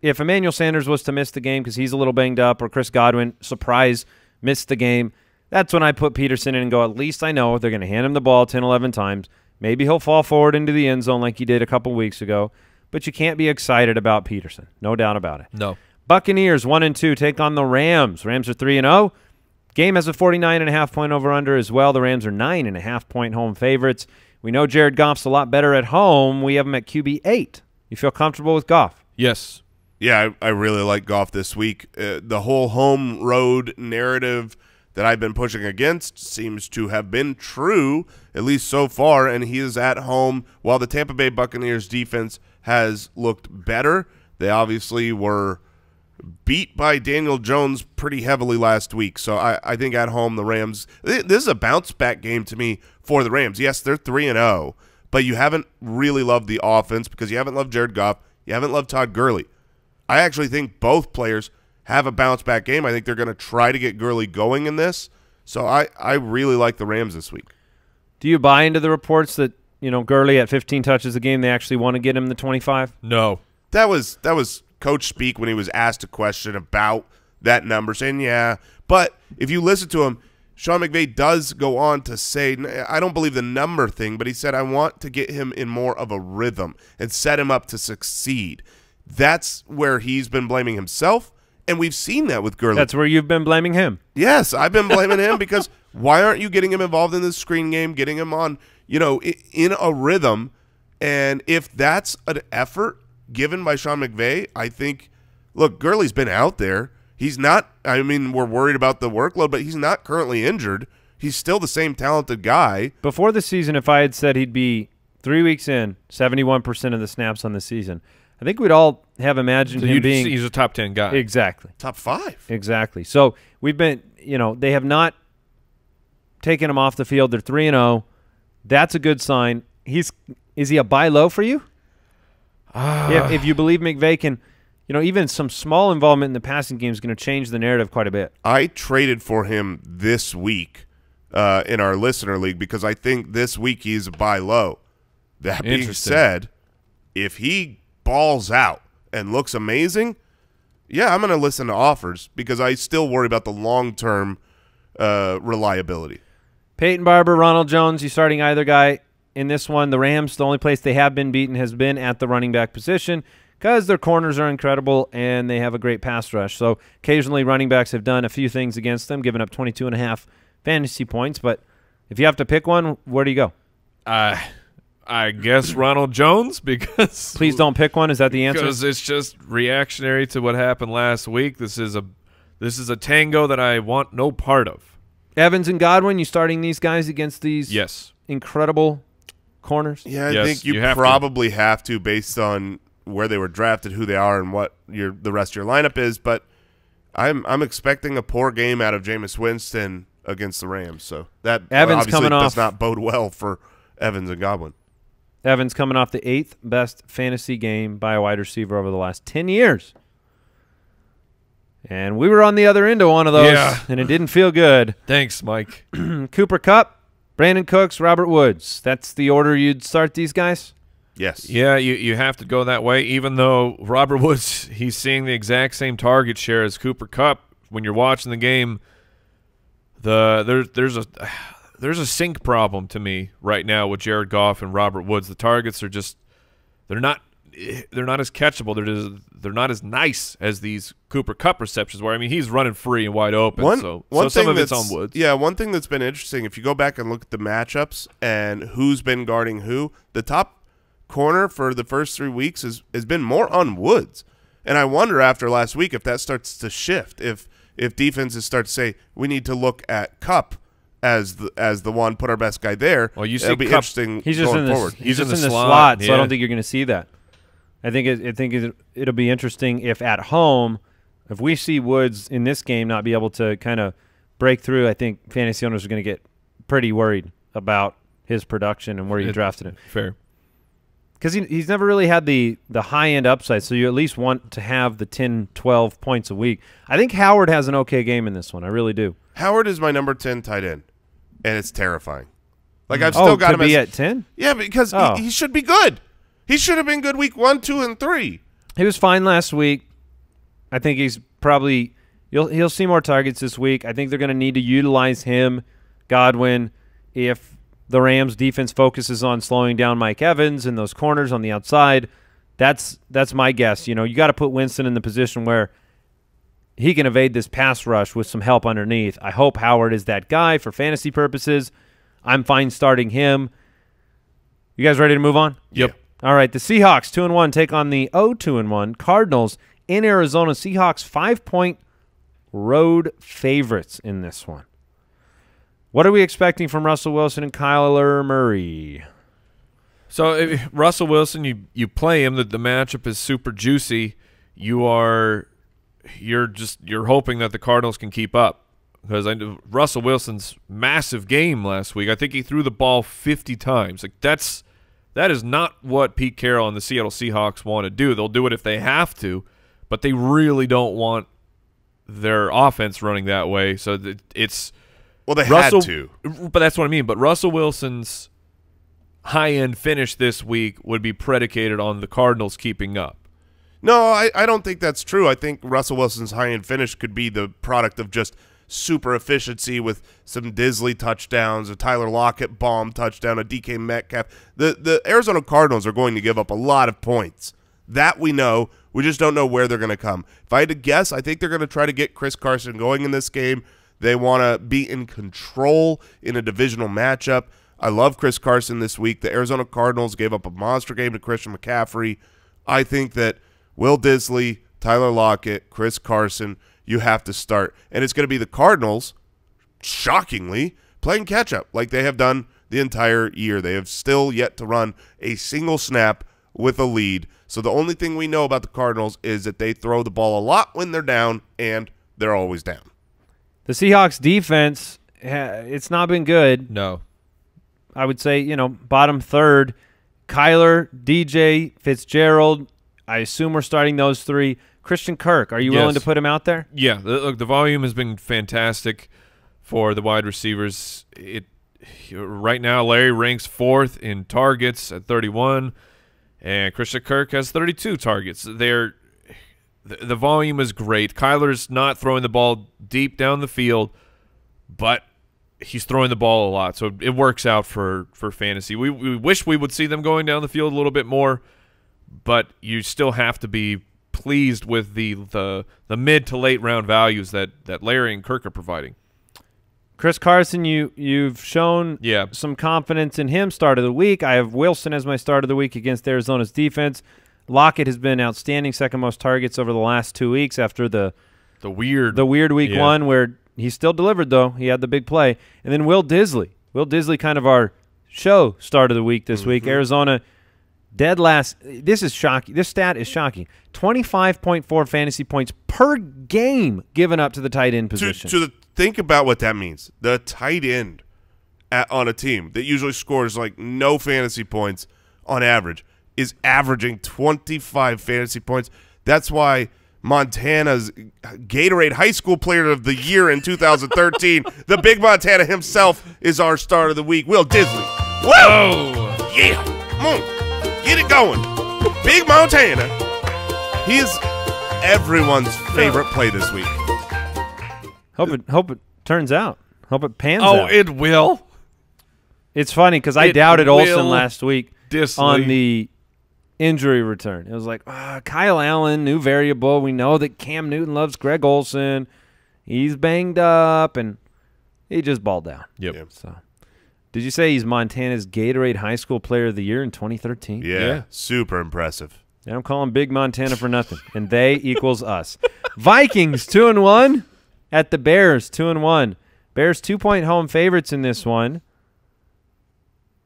if Emmanuel Sanders was to miss the game because he's a little banged up, or Chris Godwin surprise missed the game, that's when I put Peterson in and go. At least I know they're going to hand him the ball 10, 11 times. Maybe he'll fall forward into the end zone like he did a couple weeks ago. But you can't be excited about Peterson, no doubt about it. No. Buccaneers one and two take on the Rams. Rams are three and zero. Game has a 49 and a half point over under as well. The Rams are nine and a half point home favorites. We know Jared Goff's a lot better at home. We have him at QB eight. You feel comfortable with Goff? Yes. Yeah, I, I really like Goff this week. Uh, the whole home road narrative that I've been pushing against seems to have been true, at least so far, and he is at home while the Tampa Bay Buccaneers defense has looked better. They obviously were beat by Daniel Jones pretty heavily last week. So I, I think at home the Rams this is a bounce back game to me for the Rams. Yes, they're 3 and 0, but you haven't really loved the offense because you haven't loved Jared Goff, you haven't loved Todd Gurley. I actually think both players have a bounce back game. I think they're going to try to get Gurley going in this. So I, I really like the Rams this week. Do you buy into the reports that you know Gurley at 15 touches a game? They actually want to get him the 25. No. That was that was coach speak when he was asked a question about that number, saying yeah. But if you listen to him, Sean McVay does go on to say, I don't believe the number thing, but he said I want to get him in more of a rhythm and set him up to succeed. That's where he's been blaming himself, and we've seen that with Gurley. That's where you've been blaming him. Yes, I've been blaming him because why aren't you getting him involved in the screen game, getting him on, you know, in a rhythm? And if that's an effort given by Sean McVay, I think, look, Gurley's been out there. He's not, I mean, we're worried about the workload, but he's not currently injured. He's still the same talented guy. Before the season, if I had said he'd be three weeks in, 71% of the snaps on the season, I think we'd all have imagined So him you being he's a top 10 guy. exactly, Top five. exactly. So we've been, you know, they have not taken him off the field. They're three and zero. That's a good sign. He's is he a buy low for you? if, if you believe McVay can, you know, even some small involvement in the passing game is going to change the narrative quite a bit. I traded for him this week uh, in our listener league because I think this week he's a buy low. That being said, if he balls out and looks amazing, yeah, I'm going to listen to offers because I still worry about the long term uh, reliability. Peyton Barber, Ronald Jones, you starting either guy in this one. The Rams, the only place they have been beaten has been at the running back position because their corners are incredible and they have a great pass rush. So occasionally running backs have done a few things against them, giving up 22 and a half fantasy points. But if you have to pick one, where do you go? Uh, I guess Ronald Jones because Please don't pick one. Is that the answer? because it's just reactionary to what happened last week. This is a this is a tango that I want no part of. Evans and Godwin, you starting these guys against these Yes. incredible corners? Yeah, I Yes, think you, you have to. probably have to based on where they were drafted, who they are, and what your the rest of your lineup is. But I'm I'm expecting a poor game out of Jameis Winston against the Rams. So that Evans obviously coming does off- not bode well for Evans and Godwin. Evans coming off the eighth best fantasy game by a wide receiver over the last 10 years. And we were on the other end of one of those, Yeah. and it didn't feel good. Thanks, Mike. Cooper Kupp, Brandin Cooks, Robert Woods. That's the order you'd start these guys? Yes. yeah, you you have to go that way. Even though Robert Woods, he's seeing the exact same target share as Cooper Kupp. When you're watching the game, the there's there's a there's a sync problem to me right now with Jared Goff and Robert Woods. The targets are just they're not they're not as catchable. They're just, they're not as nice as these Cooper Kupp receptions. Where I mean, he's running free and wide open. One, so one so thing some of it's that's- on Woods. Yeah, one thing that's been interesting, if you go back and look at the matchups and who's been guarding who, the top corner for the first three weeks has, has been more on Woods. And I wonder after last week if that starts to shift, if if defenses start to say we need to look at Cup as the as the one, put our best guy there. Well, you see it'll be Kupp- interesting He's just going in the forward. he's, He's in just in the slot, slot, so I don't think you're going to see that. I think it, I think it, it'll be interesting if at home, if we see Woods in this game not be able to kind of break through. I think fantasy owners are going to get pretty worried about his production and where you drafted him Fair. because he, he's never really had the the high end upside. So you at least want to have the 10, 12 points a week. I think Howard has an okay game in this one. I really do. Howard is my number ten tight end, and it's terrifying. Like I've mm. oh, still got him be as at ten. yeah, because Oh. he, he should be good. He should have been good week one, two, and three. He was fine last week. I think he's probably you'll he'll see more targets this week. I think they're going to need to utilize him, Godwin, if the Rams defense focuses on slowing down Mike Evans and those corners on the outside. That's that's my guess. You know, you got to put Winston in the position where he can evade this pass rush with some help underneath. I hope Howard is that guy for fantasy purposes. I'm fine starting him. You guys ready to move on? Yep. All right, the Seahawks two and one take on the 0-2 and one Cardinals in Arizona. Seahawks five point road favorites in this one. What are we expecting from Russell Wilson and Kyler Murray? So if Russell Wilson, you you play him. That the matchup is super juicy. You are you're just you're hoping that the Cardinals can keep up because I know Russell Wilson's massive game last week. I think he threw the ball 50 times. Like that's that is not what Pete Carroll and the Seattle Seahawks want to do. They'll do it if they have to, but they really don't want their offense running that way. So it's Well, they Russell, had to. but that's what I mean. But Russell Wilson's high end finish this week would be predicated on the Cardinals keeping up. No, I, I don't think that's true. I think Russell Wilson's high end finish could be the product of just super efficiency with some Dissly touchdowns, a Tyler Lockett bomb touchdown, a DK Metcalf. The the Arizona Cardinals are going to give up a lot of points. That we know. We just don't know where they're going to come. If I had to guess, I think they're going to try to get Chris Carson going in this game. They want to be in control in a divisional matchup. I love Chris Carson this week. The Arizona Cardinals gave up a monster game to Christian McCaffrey. I think that Will Dissly, Tyler Lockett, Chris Carson, you have to start. And it's going to be the Cardinals, shockingly, playing catch up like they have done the entire year. They have still yet to run a single snap with a lead. So the only thing we know about the Cardinals is that they throw the ball a lot when they're down, and they're always down. The Seahawks defense, it's not been good. No. I would say, you know, bottom third. Kyler, DJ, Fitzgerald. I assume we're starting those three. Christian Kirk, are you willing to put him out there? Yeah, the, look, the volume has been fantastic for the wide receivers. It right now, Larry ranks fourth in targets at 31, and Christian Kirk has 32 targets. They're the, the volume is great. Kyler's not throwing the ball deep down the field, but he's throwing the ball a lot, so it works out for for fantasy. We we wish we would see them going down the field a little bit more, but you still have to be pleased with the the the mid to late round values that that Larry and Kirk are providing. Chris Carson, you you've shown Yeah. some confidence in him. Start of the week, I have Wilson as my start of the week against Arizona's defense. Lockett has been outstanding, second most targets over the last two weeks after the The weird the weird week Yeah. one where he still delivered though. He had the big play, and then Will Dissly. Will Dissly, kind of our show start of the week this week. Mm-hmm. Arizona dead last. This is shocking. This stat is shocking. Twenty five point four fantasy points per game given up to the tight end position. to the, think about what that means. The tight end at, on a team that usually scores like no fantasy points on average is averaging 25 fantasy points. That's why Montana's Gatorade High School Player of the Year in 2013, the Big Montana himself, is our start of the week. Will Dissly. Whoa! Yeah! Come on. Get it going. Big Montana. He is everyone's favorite play this week. hope it hope it turns out. Hope it pans out. Oh, out. it will. It's funny because I doubted Olsen last week Dissly. on the injury return. It was like ah, Kyle Allen, new variable. We know that Cam Newton loves Greg Olsen. He's banged up, and he just balled down. Yep. Yeah. So, did you say he's Montana's Gatorade High School Player of the Year in 2013? Yeah, Yeah. super impressive. I don't call him Big Montana for nothing. And they equals us. Vikings two and one at the Bears two and one. Bears two point home favorites in this one.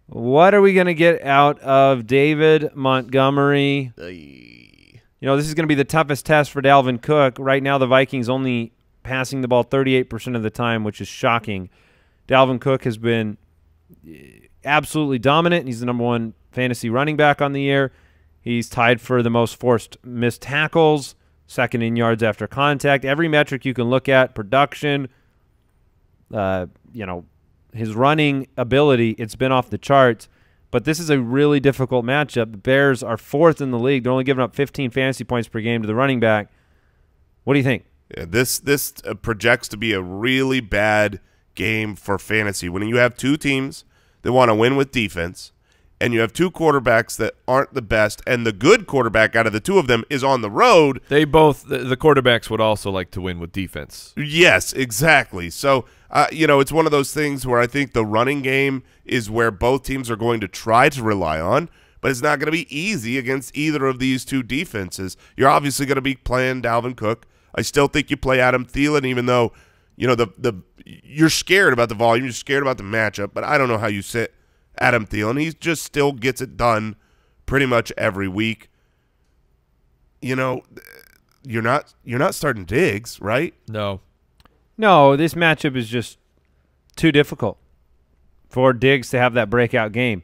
What are we going to get out of David Montgomery? You know, this is going to be the toughest test for Dalvin Cook. Right now, the Vikings only passing the ball 38% of the time, which is shocking. Dalvin Cook has been absolutely dominant. He's the number one fantasy running back on the year. He's tied for the most forced missed tackles, second in yards after contact. Every metric you can look at, production, uh, you know, his running ability, it's been off the charts. But this is a really difficult matchup. The Bears are fourth in the league. They're only giving up 15 fantasy points per game to the running back. What do you think? Yeah, this this uh, projects to be a really bad game for fantasy. When you have two teams that want to win with defense, and you have two quarterbacks that aren't the best, and the good quarterback out of the two of them is on the road. They both the, the quarterbacks would also like to win with defense. Yes, exactly. So, uh, you know, it's one of those things where I think the running game is where both teams are going to try to rely on, but it's not going to be easy against either of these two defenses. You're obviously going to be playing Dalvin Cook. I still think you play Adam Thielen, even though, you know, the the you're scared about the volume, you're scared about the matchup, but I don't know how you sit Adam Thielen. He just still gets it done pretty much every week. You know, you're not you're not starting Diggs, right? No. No, this matchup is just too difficult for Diggs to have that breakout game.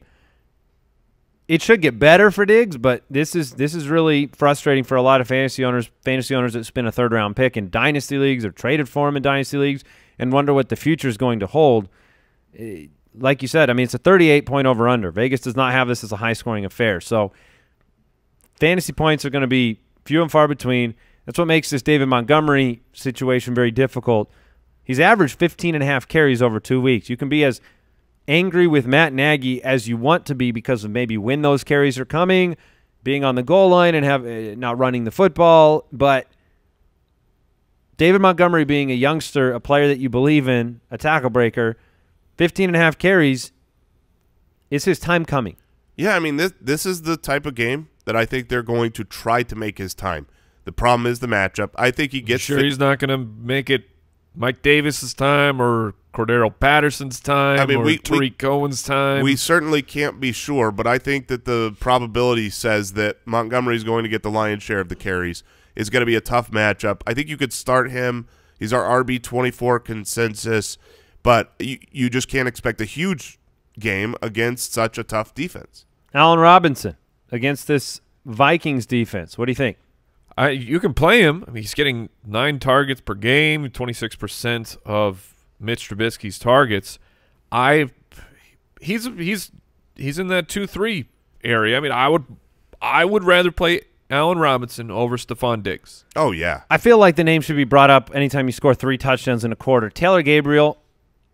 It should get better for Diggs, but this is this is really frustrating for a lot of fantasy owners. Fantasy owners that spend a third round pick in dynasty leagues or traded for him in dynasty leagues and wonder what the future is going to hold. Eh, Like you said, I mean it's a 38 point over under. Vegas does not have this as a high scoring affair, so fantasy points are going to be few and far between. That's what makes this David Montgomery situation very difficult. He's averaged 15 and a half carries over two weeks. You can be as angry with Matt Nagy as you want to be because of maybe when those carries are coming, being on the goal line and have uh, not running the football, but David Montgomery being a youngster, a player that you believe in, a tackle breaker, 15 and a half carries, is his time coming. Yeah, I mean this this is the type of game that I think they're going to try to make his time. The problem is the matchup. I think he gets sure he's not going to make it Mike Davis's time or Cordarrelle Patterson's time I mean, or we- Tarik we- Cohen's time. We certainly can't be sure, but I think that the probability says that Montgomery's going to get the lion's share of the carries. It's going to be a tough matchup. I think you could start him. He's our RB twenty four consensus, but you, you just can't expect a huge game against such a tough defense. Allen Robinson against this Vikings defense. What do you think? I, you can play him. I mean, he's getting nine targets per game, 26% of Mitch Trubisky's targets. I he's he's he's in that 2-3 area. I mean, I would I would rather play Allen Robinson over Stefon Diggs. Oh yeah, I feel like the name should be brought up anytime you score three touchdowns in a quarter. Taylor Gabriel,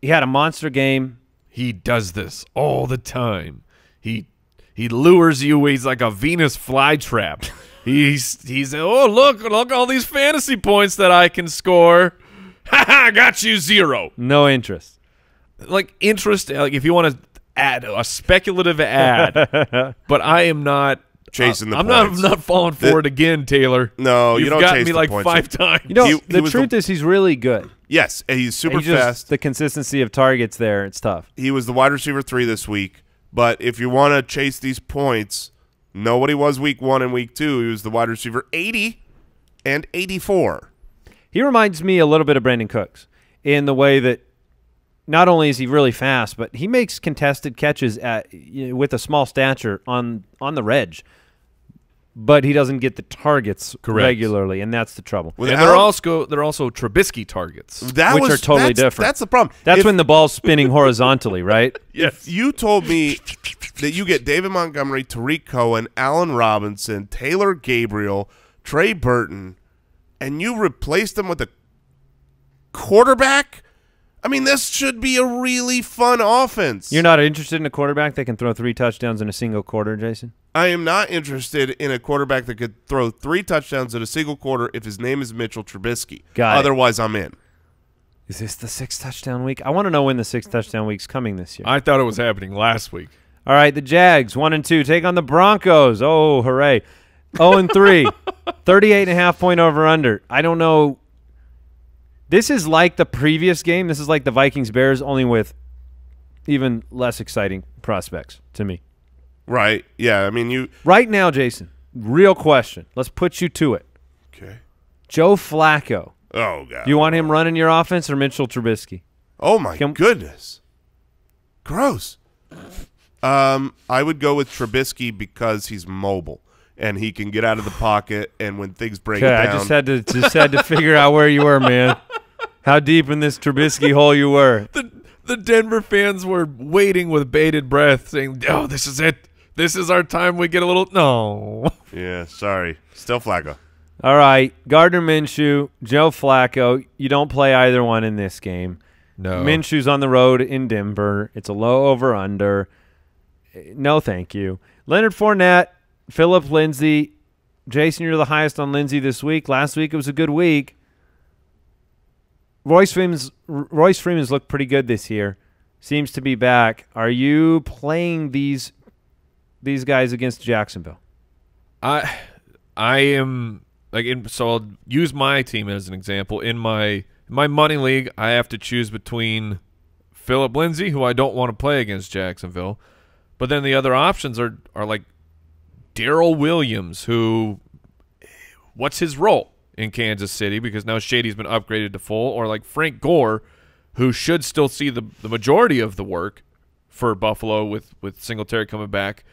he had a monster game. He does this all the time. He he lures you. He's like a Venus flytrap. he's he's oh look look all these fantasy points that I can score. Ha ha! Got you zero. No interest. Like interest. Like if you want to add a speculative ad, but I am not uh, Chasing the I'm points. not not falling for The- it again, Taylor. No, you You've don't gotten chase me the like points. five times. You know, He- he the was truth the- is he's really good. yes, and he's super He's just fast. the consistency of targets there. It's tough. he was the wide receiver three this week. But if you want to chase these points, nobody was week one and week two. He was the wide receiver 80 and 84. He reminds me a little bit of Brandin Cooks in the way that not only is he really fast, but he makes contested catches at you know, with a small stature on on the reg. But he doesn't get the targets Correct. regularly, and that's the trouble. With and they're also they're also Trubisky targets. that which was, are totally that's- different. That's the problem. That's If- when the ball's spinning horizontally, right? If you told me that you get David Montgomery, Tarik Cohen, Allen Robinson, Taylor Gabriel, Trey Burton, and you replace them with a quarterback I mean, this should be a really fun offense. You're not interested in a quarterback that can throw three touchdowns in a single quarter, Jason? I am not interested in a quarterback that could throw three touchdowns in a single quarter if his name is Mitchell Trubisky. Got it. Otherwise, I'm in. Is this the sixth touchdown week? I want to know when the sixth touchdown week's coming this year. I thought it was happening last week. All right, the Jags, one and two, take on the Broncos. Oh, hooray. 0 and 3. 38 and a half point over under. I don't know. This is like the previous game. This is like the Vikings Bears, only with even less exciting prospects to me. Right? Yeah. I mean, you. Right now, Jason, real question. Let's put you to it. Okay. Joe Flacco. Oh god. Do you want him running your offense or Mitchell Trubisky? Oh my Can- goodness. Gross. Um, I would go with Trubisky because he's mobile and he can get out of the pocket. And when things break Okay, down, I just had to just had to figure out where you were, man. How deep in this Trubisky hole you were. The the Denver fans were waiting with bated breath, saying, "Oh, this is it. This is our time. We get a little no." yeah. Sorry, still Flacco. All right, Gardner Minshew, Joe Flacco. You don't play either one in this game. No. Minshew's on the road in Denver. It's a low over under. No, thank you. Leonard Fournette, Phillip Lindsay. Jason, you're the highest on Lindsay this week. Last week it was a good week. Royce Freeman's Royce Freeman's looked pretty good this year. Seems to be back. Are you playing these these guys against Jacksonville? I I am like in, so I'll use my team as an example. In my my money league, I have to choose between Phillip Lindsay, who I don't want to play against Jacksonville, but then the other options are are like Darrel Williams, who what's his role in Kansas City because now Shady's been upgraded to full, or like Frank Gore, who should still see the the majority of the work for Buffalo with with Singletary coming back.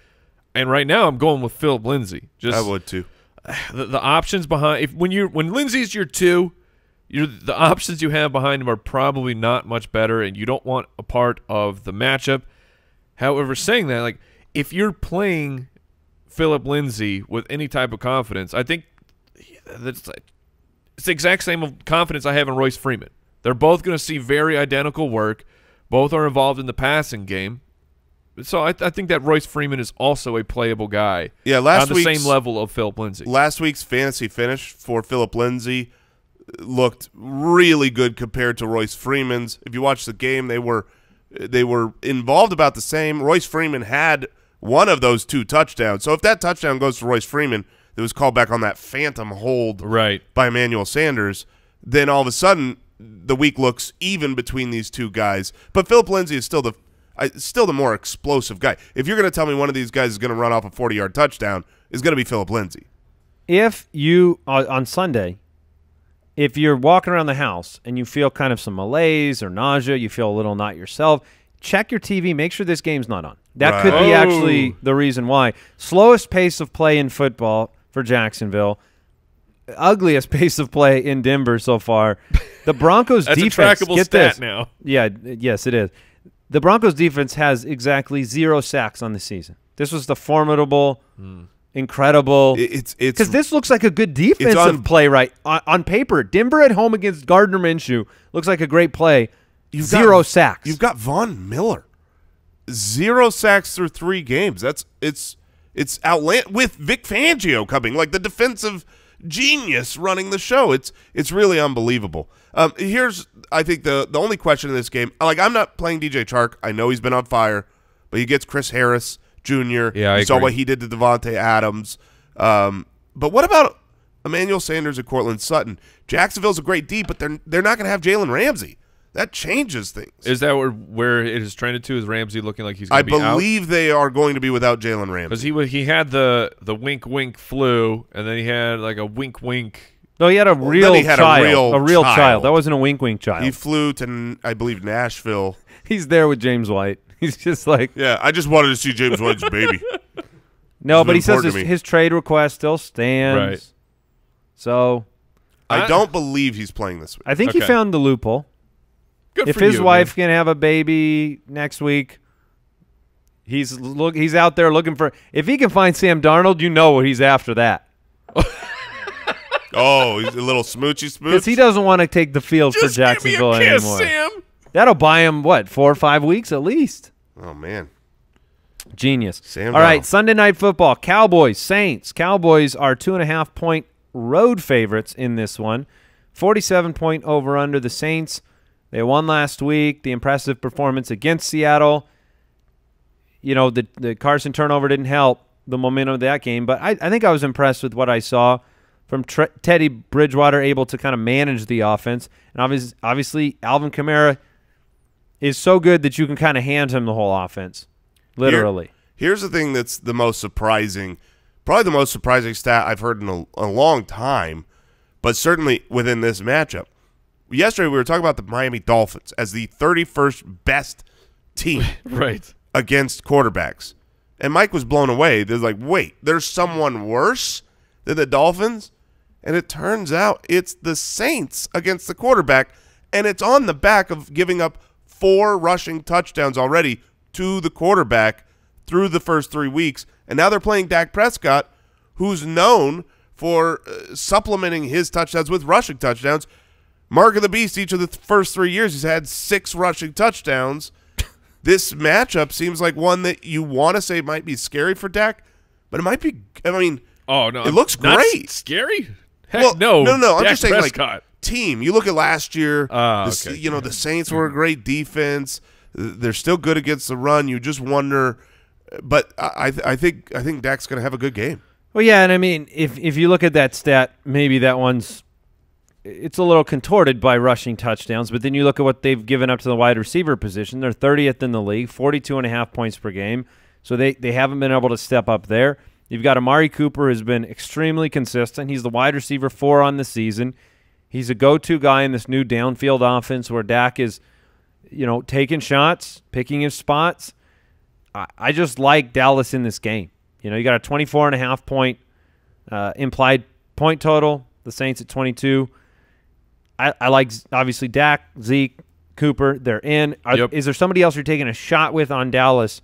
And right now, I'm going with Phillip Lindsay. Just I would too. the, the options behind if when you when Lindsay's your two, you're, the options you have behind him are probably not much better, and you don't want a part of the matchup. However, saying that, like if you're playing Phillip Lindsay with any type of confidence, I think that's it's the exact same confidence I have in Royce Freeman. They're both going to see very identical work. Both are involved in the passing game. So I, I think that Royce Freeman is also a playable guy. Yeah, last on the same level of Phillip Lindsay. Last week's fantasy finish for Phillip Lindsay looked really good compared to Royce Freeman's. If you watch the game, they were they were involved about the same. Royce Freeman had one of those two touchdowns. So if that touchdown goes to Royce Freeman, that was called back on that phantom hold Right. by Emmanuel Sanders, then all of a sudden the week looks even between these two guys. But Phillip Lindsay is still the I, still the more explosive guy. If you're going to tell me one of these guys is going to run off a 40 yard touchdown, is going to be Phillip Lindsay. if you uh, on Sunday, if you're walking around the house and you feel kind of some malaise or nausea, you feel a little not yourself, check your TV. Make sure this game's not on. That could be Right. actually Oh. the reason why. Slowest pace of play in football for Jacksonville. Ugliest pace of play in Denver so far. The Broncos That's defense. a trackable get stat this. now. Yeah, yes, it is. The Broncos defense has exactly zero sacks on the season. This was the formidable, Hmm. incredible. It's it's Because this looks like a good defensive un- play, right? On, on paper, Denver at home against Gardner Minshew looks like a great play. You've Zero got- sacks. You've got Von Miller, zero sacks through three games. That's it's it's outland with Vic Fangio coming like the defensive genius running the show. It's it's really unbelievable. Um, here's I think the the only question in this game. Like I'm not playing DJ Chark. I know he's been on fire, but he gets Chris Harris Jr. Yeah, I saw what he did to Davante Adams. Um, but what about Emmanuel Sanders and Courtland Sutton? Jacksonville's a great D, but they're they're not going to have Jalen Ramsey. That changes things. Is that where, where it has trended to? Is Ramsey looking like he's I going to be out? believe they are going to be without Jalen because Ramsey. he he had the the wink wink flu, and then he had like a wink wink. no, he had a real he had a child. real real child. child. That wasn't a wink wink child. He flew to, I believe, Nashville. He's there with James White. He's just like Yeah, I just wanted to see James White's baby. no, It's but he says his, his trade request still stands. Right. So I I- don't believe he's playing this week. I think he found the loophole. Good if for his you, wife man. can have a baby next week, he's look he's out there looking for. If he can find Sam Darnold, you know what he's after that Oh, he's a little smoochy smooch. because he doesn't want to take the field for Just give me a Jacksonville kiss, anymore. Sam. That'll buy him what four or five weeks at least. Oh man. Genius. Sam All right, Darnold. Sunday night football. Cowboys, Saints. Cowboys are two and a half point road favorites in this one. 47 point over under the Saints. They won last week. The impressive performance against Seattle. You know, the, the Carson turnover didn't help the momentum of that game, but I, I think I was impressed with what I saw from Tre- Teddy Bridgewater, able to kind of manage the offense. And obviously, obviously, Alvin Kamara is so good that you can kind of hand him the whole offense, Here- literally. here's the thing that's the most surprising, probably the most surprising stat I've heard in a, a long time, but certainly within this matchup. Yesterday, we were talking about the Miami Dolphins as the 31st best team Right. against quarterbacks. And Mike was blown away. There's like, wait, there's someone worse than the Dolphins? And it turns out it's the Saints against the quarterback, and it's on the back of giving up four rushing touchdowns already to the quarterback through the first three weeks. And now they're playing Dak Prescott, who's known for uh, supplementing his touchdowns with rushing touchdowns. Mark of the Beast, each of the th- first three years, he's had six rushing touchdowns this matchup seems like one that you want to say might be scary for Dak, but it might be. I mean, Oh no, It looks not s- great. Scary? Heck well, no, no, no. I'm Dak just saying, Prescott. like team. You look at last year. Ah, the okay. You know, the Saints were a great defense. They're still good against the run. You just wonder, but I, I I think I think Dak's going to have a good game. Well, yeah, and I mean, if if you look at that stat, maybe that one's it's a little contorted by rushing touchdowns, but then you look at what they've given up to the wide receiver position. They're 30th in the league, 42 and a half points per game. So they they haven't been able to step up there. You've got Amari Cooper who's been extremely consistent. He's the wide receiver 4 on the season. He's a go-to guy in this new downfield offense where Dak is you know, taking shots, picking his spots. I, I just like Dallas in this game. You know, you got a 24 and a half point uh, implied point total. The Saints at 22. I, I like obviously Dak, Zeke, Cooper. They're in. Are, Yep. Is there somebody else you're taking a shot with on Dallas?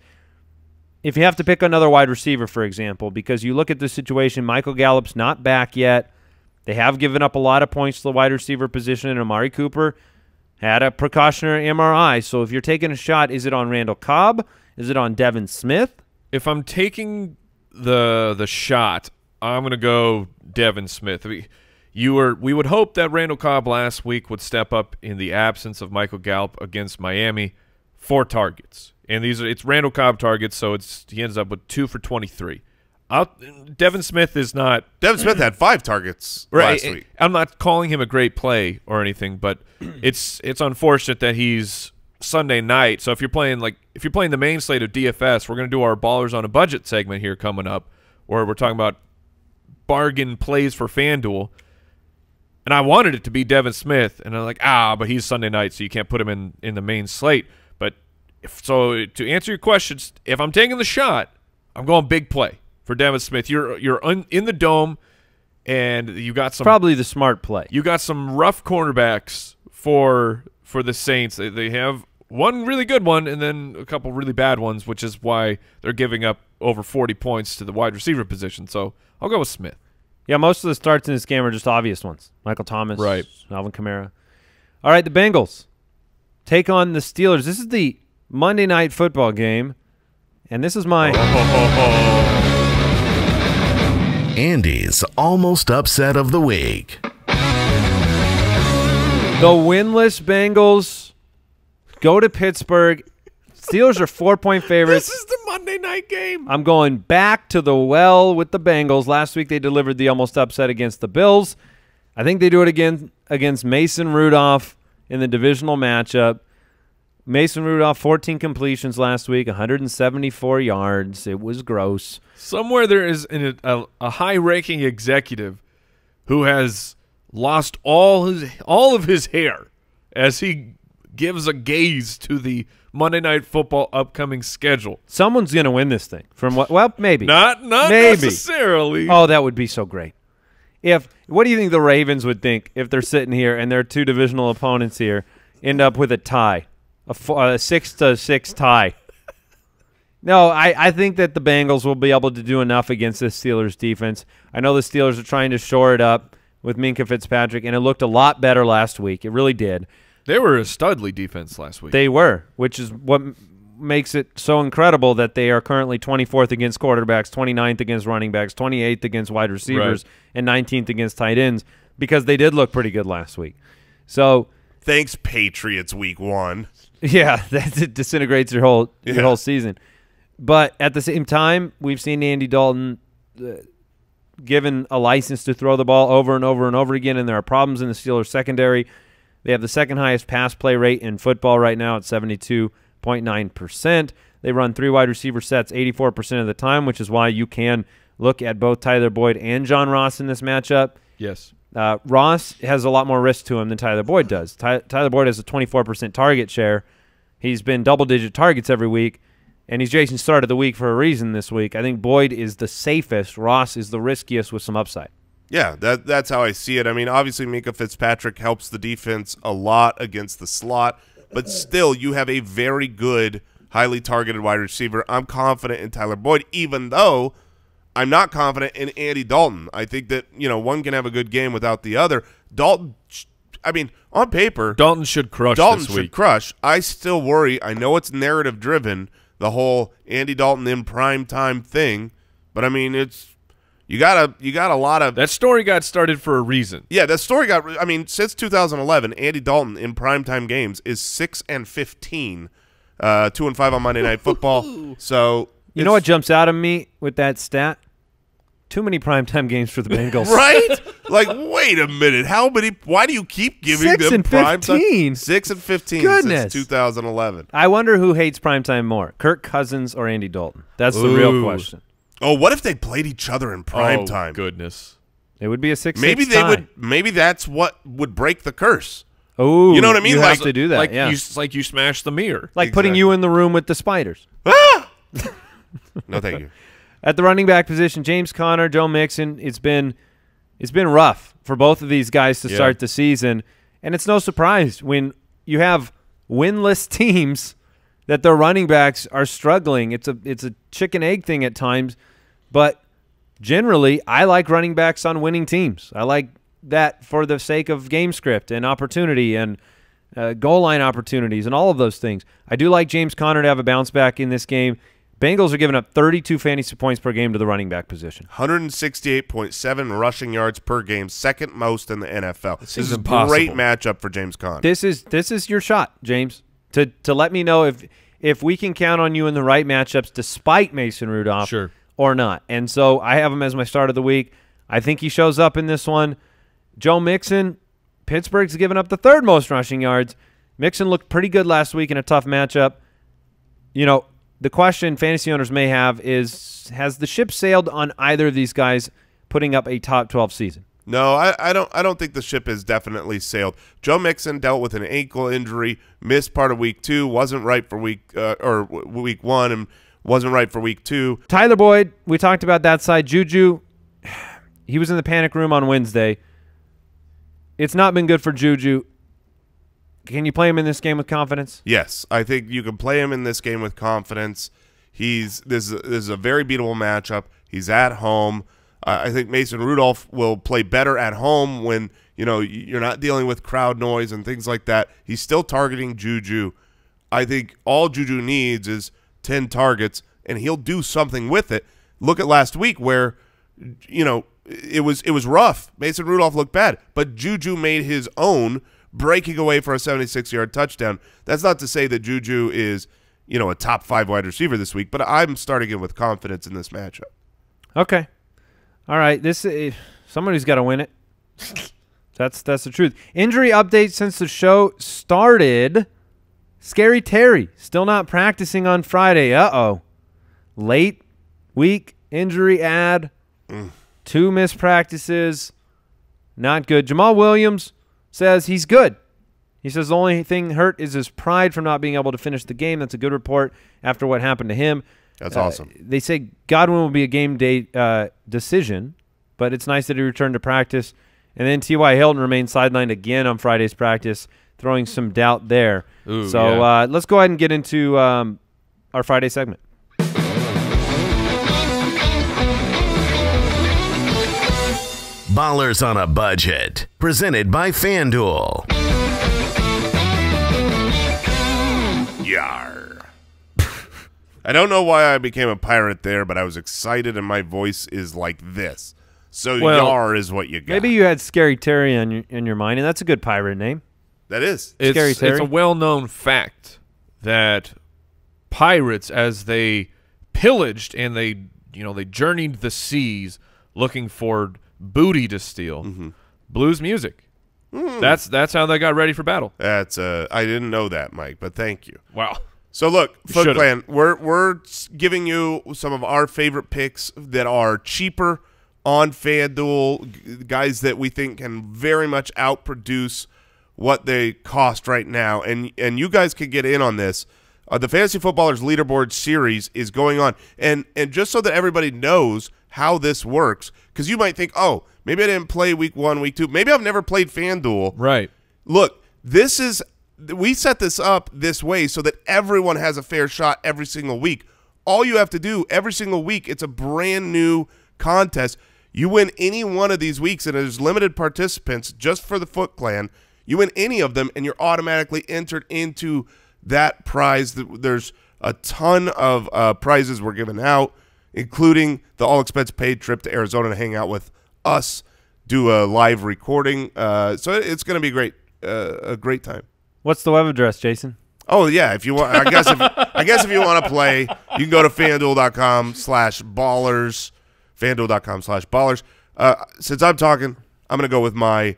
If you have to pick another wide receiver, for example, because you look at the situation, Michael Gallup's not back yet. They have given up a lot of points to the wide receiver position, and Amari Cooper had a precautionary MRI. So if you're taking a shot, is it on Randall Cobb? Is it on Devin Smith? if I'm taking the the shot, I'm gonna go Devin Smith. We, you were we would hope that Randall Cobb last week would step up in the absence of Michael Gallup against Miami, four targets, and these are it's Randall Cobb targets, so it's he ends up with two for 23. Out, Devin Smith is not Devin Smith had five targets last week. I'm not calling him a great play or anything, but it's it's unfortunate that he's Sunday night. So if you're playing like if you're playing the main slate of DFS, we're going to do our ballers on a budget segment here coming up, where we're talking about bargain plays for FanDuel. And I wanted it to be Devin Smith, and I'm like, ah, but he's Sunday night, so you can't put him in in the main slate. But if, so to answer your questions, if I'm taking the shot, I'm going big play for Devin Smith. You're you're un, in the dome, and you got some Probably the smart play. you got some rough cornerbacks for for the Saints. They, they have one really good one and then a couple really bad ones, which is why they're giving up over 40 points to the wide receiver position. So I'll go with Smith. Yeah, most of the starts in this game are just obvious ones. Michael Thomas, Right. Alvin Kamara. All right, the Bengals take on the Steelers. This is the Monday night football game, and this is my Andy's almost upset of the week. the winless Bengals go to Pittsburgh. Steelers are four point favorites. This is the Monday night game. I'm going back to the well with the Bengals. Last week they delivered the almost upset against the Bills. I think they do it again against Mason Rudolph in the divisional matchup. Mason Rudolph, 14 completions last week, 174 yards. It was gross. Somewhere there is an, a, a high-ranking executive who has lost all his all of his hair as he gives a gaze to the Monday Night Football upcoming schedule. Someone's going to win this thing. From what? Well, maybe. Not not Maybe. necessarily. Oh, that would be so great. If what do you think the Ravens would think if they're sitting here and their two divisional opponents here end up with a tie, a, fo- a six to six tie? No, I, I think that the Bengals will be able to do enough against this Steelers defense. I know the Steelers are trying to shore it up with Minkah Fitzpatrick, and it looked a lot better last week. It really did. They were a studly defense last week. They were, which is what makes it so incredible that they are currently 24th against quarterbacks, 29th against running backs, 28th against wide receivers, and 19th against tight ends because they did look pretty good last week. So, Thanks, Patriots, week one. yeah, that it disintegrates your whole Yeah. your whole season. But at the same time, we've seen Andy Dalton uh, given a license to throw the ball over and over and over again, and there are problems in the Steelers secondary. They have the second highest pass play rate in football right now at 72.9%. They run three wide receiver sets 84% of the time, which is why you can look at both Tyler Boyd and John Ross in this matchup. yes. Uh, Ross has a lot more risk to him than Tyler Boyd does. Ty- Tyler Boyd has a 24% target share. He's been double digit targets every week, and he's Jason's start of the week for a reason this week. I think Boyd is the safest. Ross is the riskiest with some upside. Yeah, that that's how I see it. I mean, obviously Minkah Fitzpatrick helps the defense a lot against the slot, but still you have a very good, highly targeted wide receiver. I'm confident in Tyler Boyd, even though I'm not confident in Andy Dalton. I think that, you know, one can have a good game without the other. Dalton I mean, on paper, Dalton should crush Dalton this should crush. I still worry. I know it's narrative driven, the whole Andy Dalton in prime time thing, but I mean, it's you got to you got a lot of that story got started for a reason. yeah, that story got. I mean, since 2011, Andy Dalton in primetime games is six and 15, uh, two and five on Monday Night Football. So You know what jumps out of me with that stat? Too many primetime games for the Bengals. right? like, wait a minute. How many? Why do you keep giving Six them and prime 15. time? Six and 15 Goodness. since 2011. I wonder who hates primetime more, Kirk Cousins or Andy Dalton? That's the real question. Oh, what if they played each other in prime oh, time? goodness. It would be a six. Maybe they would. Maybe that's what would break the curse. Oh, You know what I mean? You Like- have to do that. Like yeah, you, it's like you smashed the mirror. like putting you in the room with the spiders. Ah! No, thank you. At the running back position, James Conner, Joe Mixon. It's been it's been rough for both of these guys to Yeah. start the season, and it's no surprise when you have winless teams that their running backs are struggling. It's a it's a chicken egg thing at times, but generally, I like running backs on winning teams. I like that for the sake of game script and opportunity and uh, goal line opportunities and all of those things. I do like James Conner to have a bounce back in this game. Bengals are giving up 32 fantasy points per game to the running back position. 168.7 rushing yards per game, second most in the NFL. This seems is a great matchup for James Conner. This is this is your shot, James, to to let me know if if we can count on you in the right matchups despite Mason Rudolph Sure. Or not. And so I have him as my start of the week. I think he shows up in this one. Joe Mixon, Pittsburgh's given up the third most rushing yards. Mixon looked pretty good last week in a tough matchup. You know, the question fantasy owners may have is has the ship sailed on either of these guys putting up a top 12 season? No, I, I don't. I don't think the ship has definitely sailed. Joe Mixon dealt with an ankle injury, missed part of week two, wasn't right for week uh, or week one, and wasn't right for week two. Tyler Boyd, we talked about that side. Juju, he was in the panic room on Wednesday. It's not been good for Juju. Can you play him in this game with confidence? Yes, I think you can play him in this game with confidence. He's this is, this is a very beatable matchup. He's at home. Uh, I think Mason Rudolph will play better at home when you know you're not dealing with crowd noise and things like that. He's still targeting Juju. I think all Juju needs is ten targets, and he'll do something with it. Look at last week where you know it was it was rough. Mason Rudolph looked bad, but Juju made his own, breaking away for a 76 yard touchdown. That's not to say that Juju is you know a top five wide receiver this week, but I'm starting him with confidence in this matchup. Okay. All right. This uh, somebody's got to win it. That's that's the truth. Injury update since the show started. Scary Terry still not practicing on Friday. Uh oh. Late week injury ad. Two missed practices. Not good. Jamaal Williams says he's good. He says the only thing hurt is his pride from not being able to finish the game. That's a good report after what happened to him. That's Uh, awesome. They say Godwin will be a game day uh, decision, but it's nice that he returned to practice. And then T.Y. Hilton remains sidelined again on Friday's practice, throwing some doubt there. Ooh, so yeah. uh, let's go ahead and get into um, our Friday segment. Ballers on a Budget, presented by FanDuel. Yar. I don't know why I became a pirate there, but I was excited and my voice is like this. So Well, Yar is what you got. Maybe you had Scary Terry in your, in your mind, and that's a good pirate name. That is. It's, Scary it's a well-known fact that pirates, as they pillaged and they, you know, they journeyed the seas looking for booty to steal, Mm-hmm. blues music. Hmm. That's that's how they got ready for battle. That's uh I didn't know that, Mike, but thank you. Wow. So look, Foot should've. Clan, we're we're giving you some of our favorite picks that are cheaper on FanDuel, guys that we think can very much outproduce what they cost right now, and and you guys can get in on this. Uh, the Fantasy Footballers Leaderboard Series is going on, and and just so that everybody knows how this works, because you might think, oh, maybe I didn't play Week One, Week Two, maybe I've never played FanDuel, Right. look, this is we set this up this way so that everyone has a fair shot every single week. All you have to do every single week, it's a brand new contest. You win any one of these weeks, and there's limited participants just for the Foot Clan. You win any of them, and you're automatically entered into that prize. There's a ton of uh, prizes we're giving out, including the all expense paid trip to Arizona to hang out with us, do a live recording. Uh, so it's going to be great, uh, a great time. What's the web address, Jason? Oh yeah, if you want, I guess if I guess if you want to play, you can go to fanduel.com slash ballers, fanduel.com slash ballers. Uh, since I'm talking, I'm gonna go with my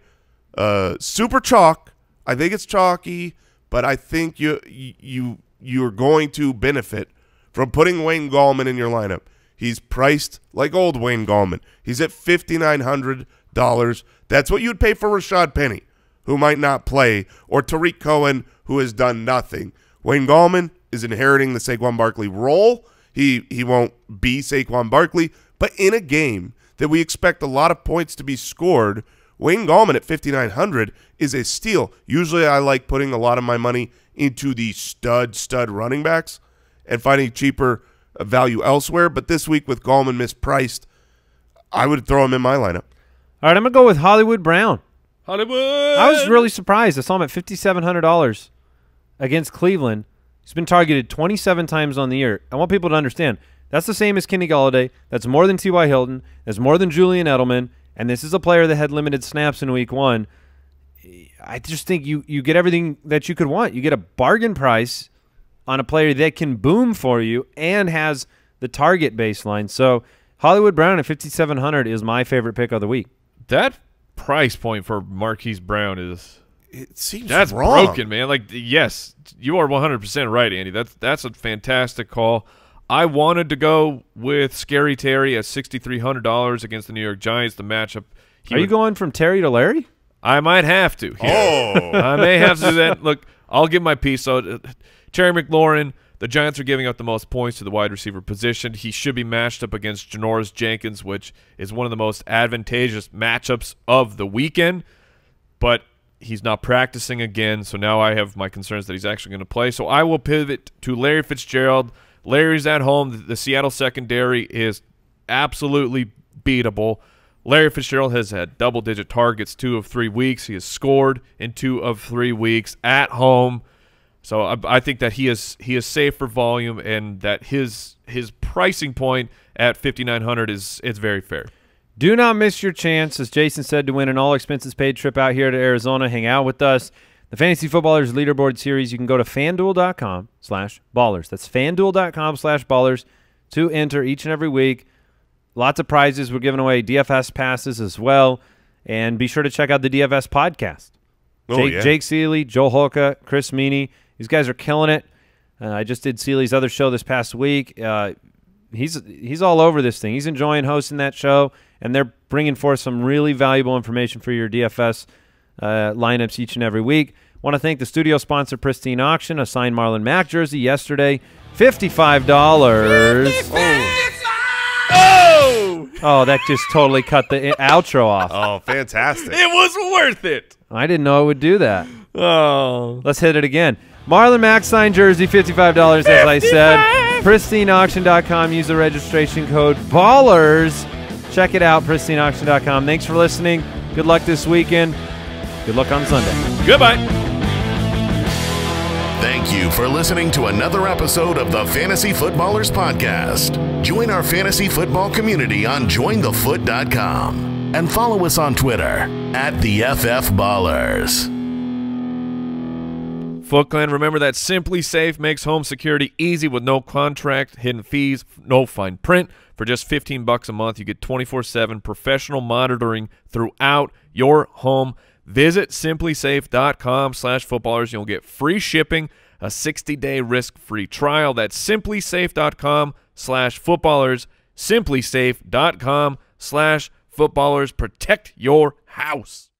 uh, super chalk. I think it's chalky, but I think you you you're going to benefit from putting Wayne Gallman in your lineup. He's priced like old Wayne Gallman. He's at fifty nine hundred dollars. That's what you'd pay for Rashad Penny, who might not play, or Tarik Cohen, who has done nothing. Wayne Gallman is inheriting the Saquon Barkley role. He he won't be Saquon Barkley, but in a game that we expect a lot of points to be scored, Wayne Gallman at 5900 is a steal. Usually I like putting a lot of my money into the stud stud running backs and finding cheaper value elsewhere, but this week with Gallman mispriced, I would throw him in my lineup. All right, I'm gonna go with Hollywood Brown. Hollywood. I was really surprised. I saw him at fifty seven hundred dollars against Cleveland. He's been targeted twenty seven times on the year. I want people to understand that's the same as Kenny Golladay. That's more than T. Y. Hilton. That's more than Julian Edelman. And this is a player that had limited snaps in Week One. I just think you you get everything that you could want. You get a bargain price on a player that can boom for you and has the target baseline. So Hollywood Brown at fifty seven hundred is my favorite pick of the week. that price point for Marquise Brown is It seems That's wrong. broken, man. Like, yes, you are 100% right, Andy. That's that's a fantastic call. I wanted to go with Scary Terry at $6,300 against the New York Giants. The matchup. he Are you would- going from Terry to Larry? I might have to. Oh, I may have to do that. Look, I'll give my piece. So, uh, Terry McLaurin, the Giants are giving up the most points to the wide receiver position. He should be matched up against Janoris Jenkins, which is one of the most advantageous matchups of the weekend. But he's not practicing again, so now I have my concerns that he's actually going to play. So I will pivot to Larry Fitzgerald. Larry's at home. The, Seattle secondary is absolutely beatable. Larry Fitzgerald has had double-digit targets two of three weeks. He has scored in two of three weeks at home. So I, I think that he is he is safe for volume, and that his his pricing point at fifty nine hundred is it's very fair. Do not miss your chance, as Jason said, to win an all expenses paid trip out here to Arizona. Hang out with us. The Fantasy Footballers Leaderboard Series, you can go to fanduel.com slash ballers. That's fanduel.com slash ballers to enter each and every week. Lots of prizes. We're giving away DFS passes as well. And be sure to check out the DFS podcast. Oh, Jake, yeah. Jake Seeley, Joel Holka, Chris Meaney. These guys are killing it. Uh, I just did Seeley's other show this past week. Uh, he's he's all over this thing. He's enjoying hosting that show, and they're bringing forth some really valuable information for your DFS uh, lineups each and every week. Want to thank the studio sponsor, Pristine Auction, a signed Marlon Mack jersey yesterday, fifty-five dollars. Oh, Oh, that just totally cut the outro off. oh, fantastic! it was worth it. I didn't know it would do that. Oh, Let's hit it again. Marlon Mack signed jersey, $55, as I said. PristineAuction.com. Use the registration code BALLERS. Check it out, PristineAuction.com. Thanks for listening. Good luck this weekend. Good luck on Sunday. goodbye. Thank you for listening to another episode of the Fantasy Footballers Podcast. Join our fantasy football community on jointhefoot.com and follow us on Twitter at the FF Ballers. Foot Clan, remember that SimpliSafe makes home security easy with no contract, hidden fees, no fine print. For just 15 bucks a month, you get 24/7 professional monitoring throughout your home. Visit simplisafe.com/footballers. You'll get free shipping, a 60-day risk-free trial. That's simplisafe.com/footballers. simplisafe.com/footballers. Protect your house.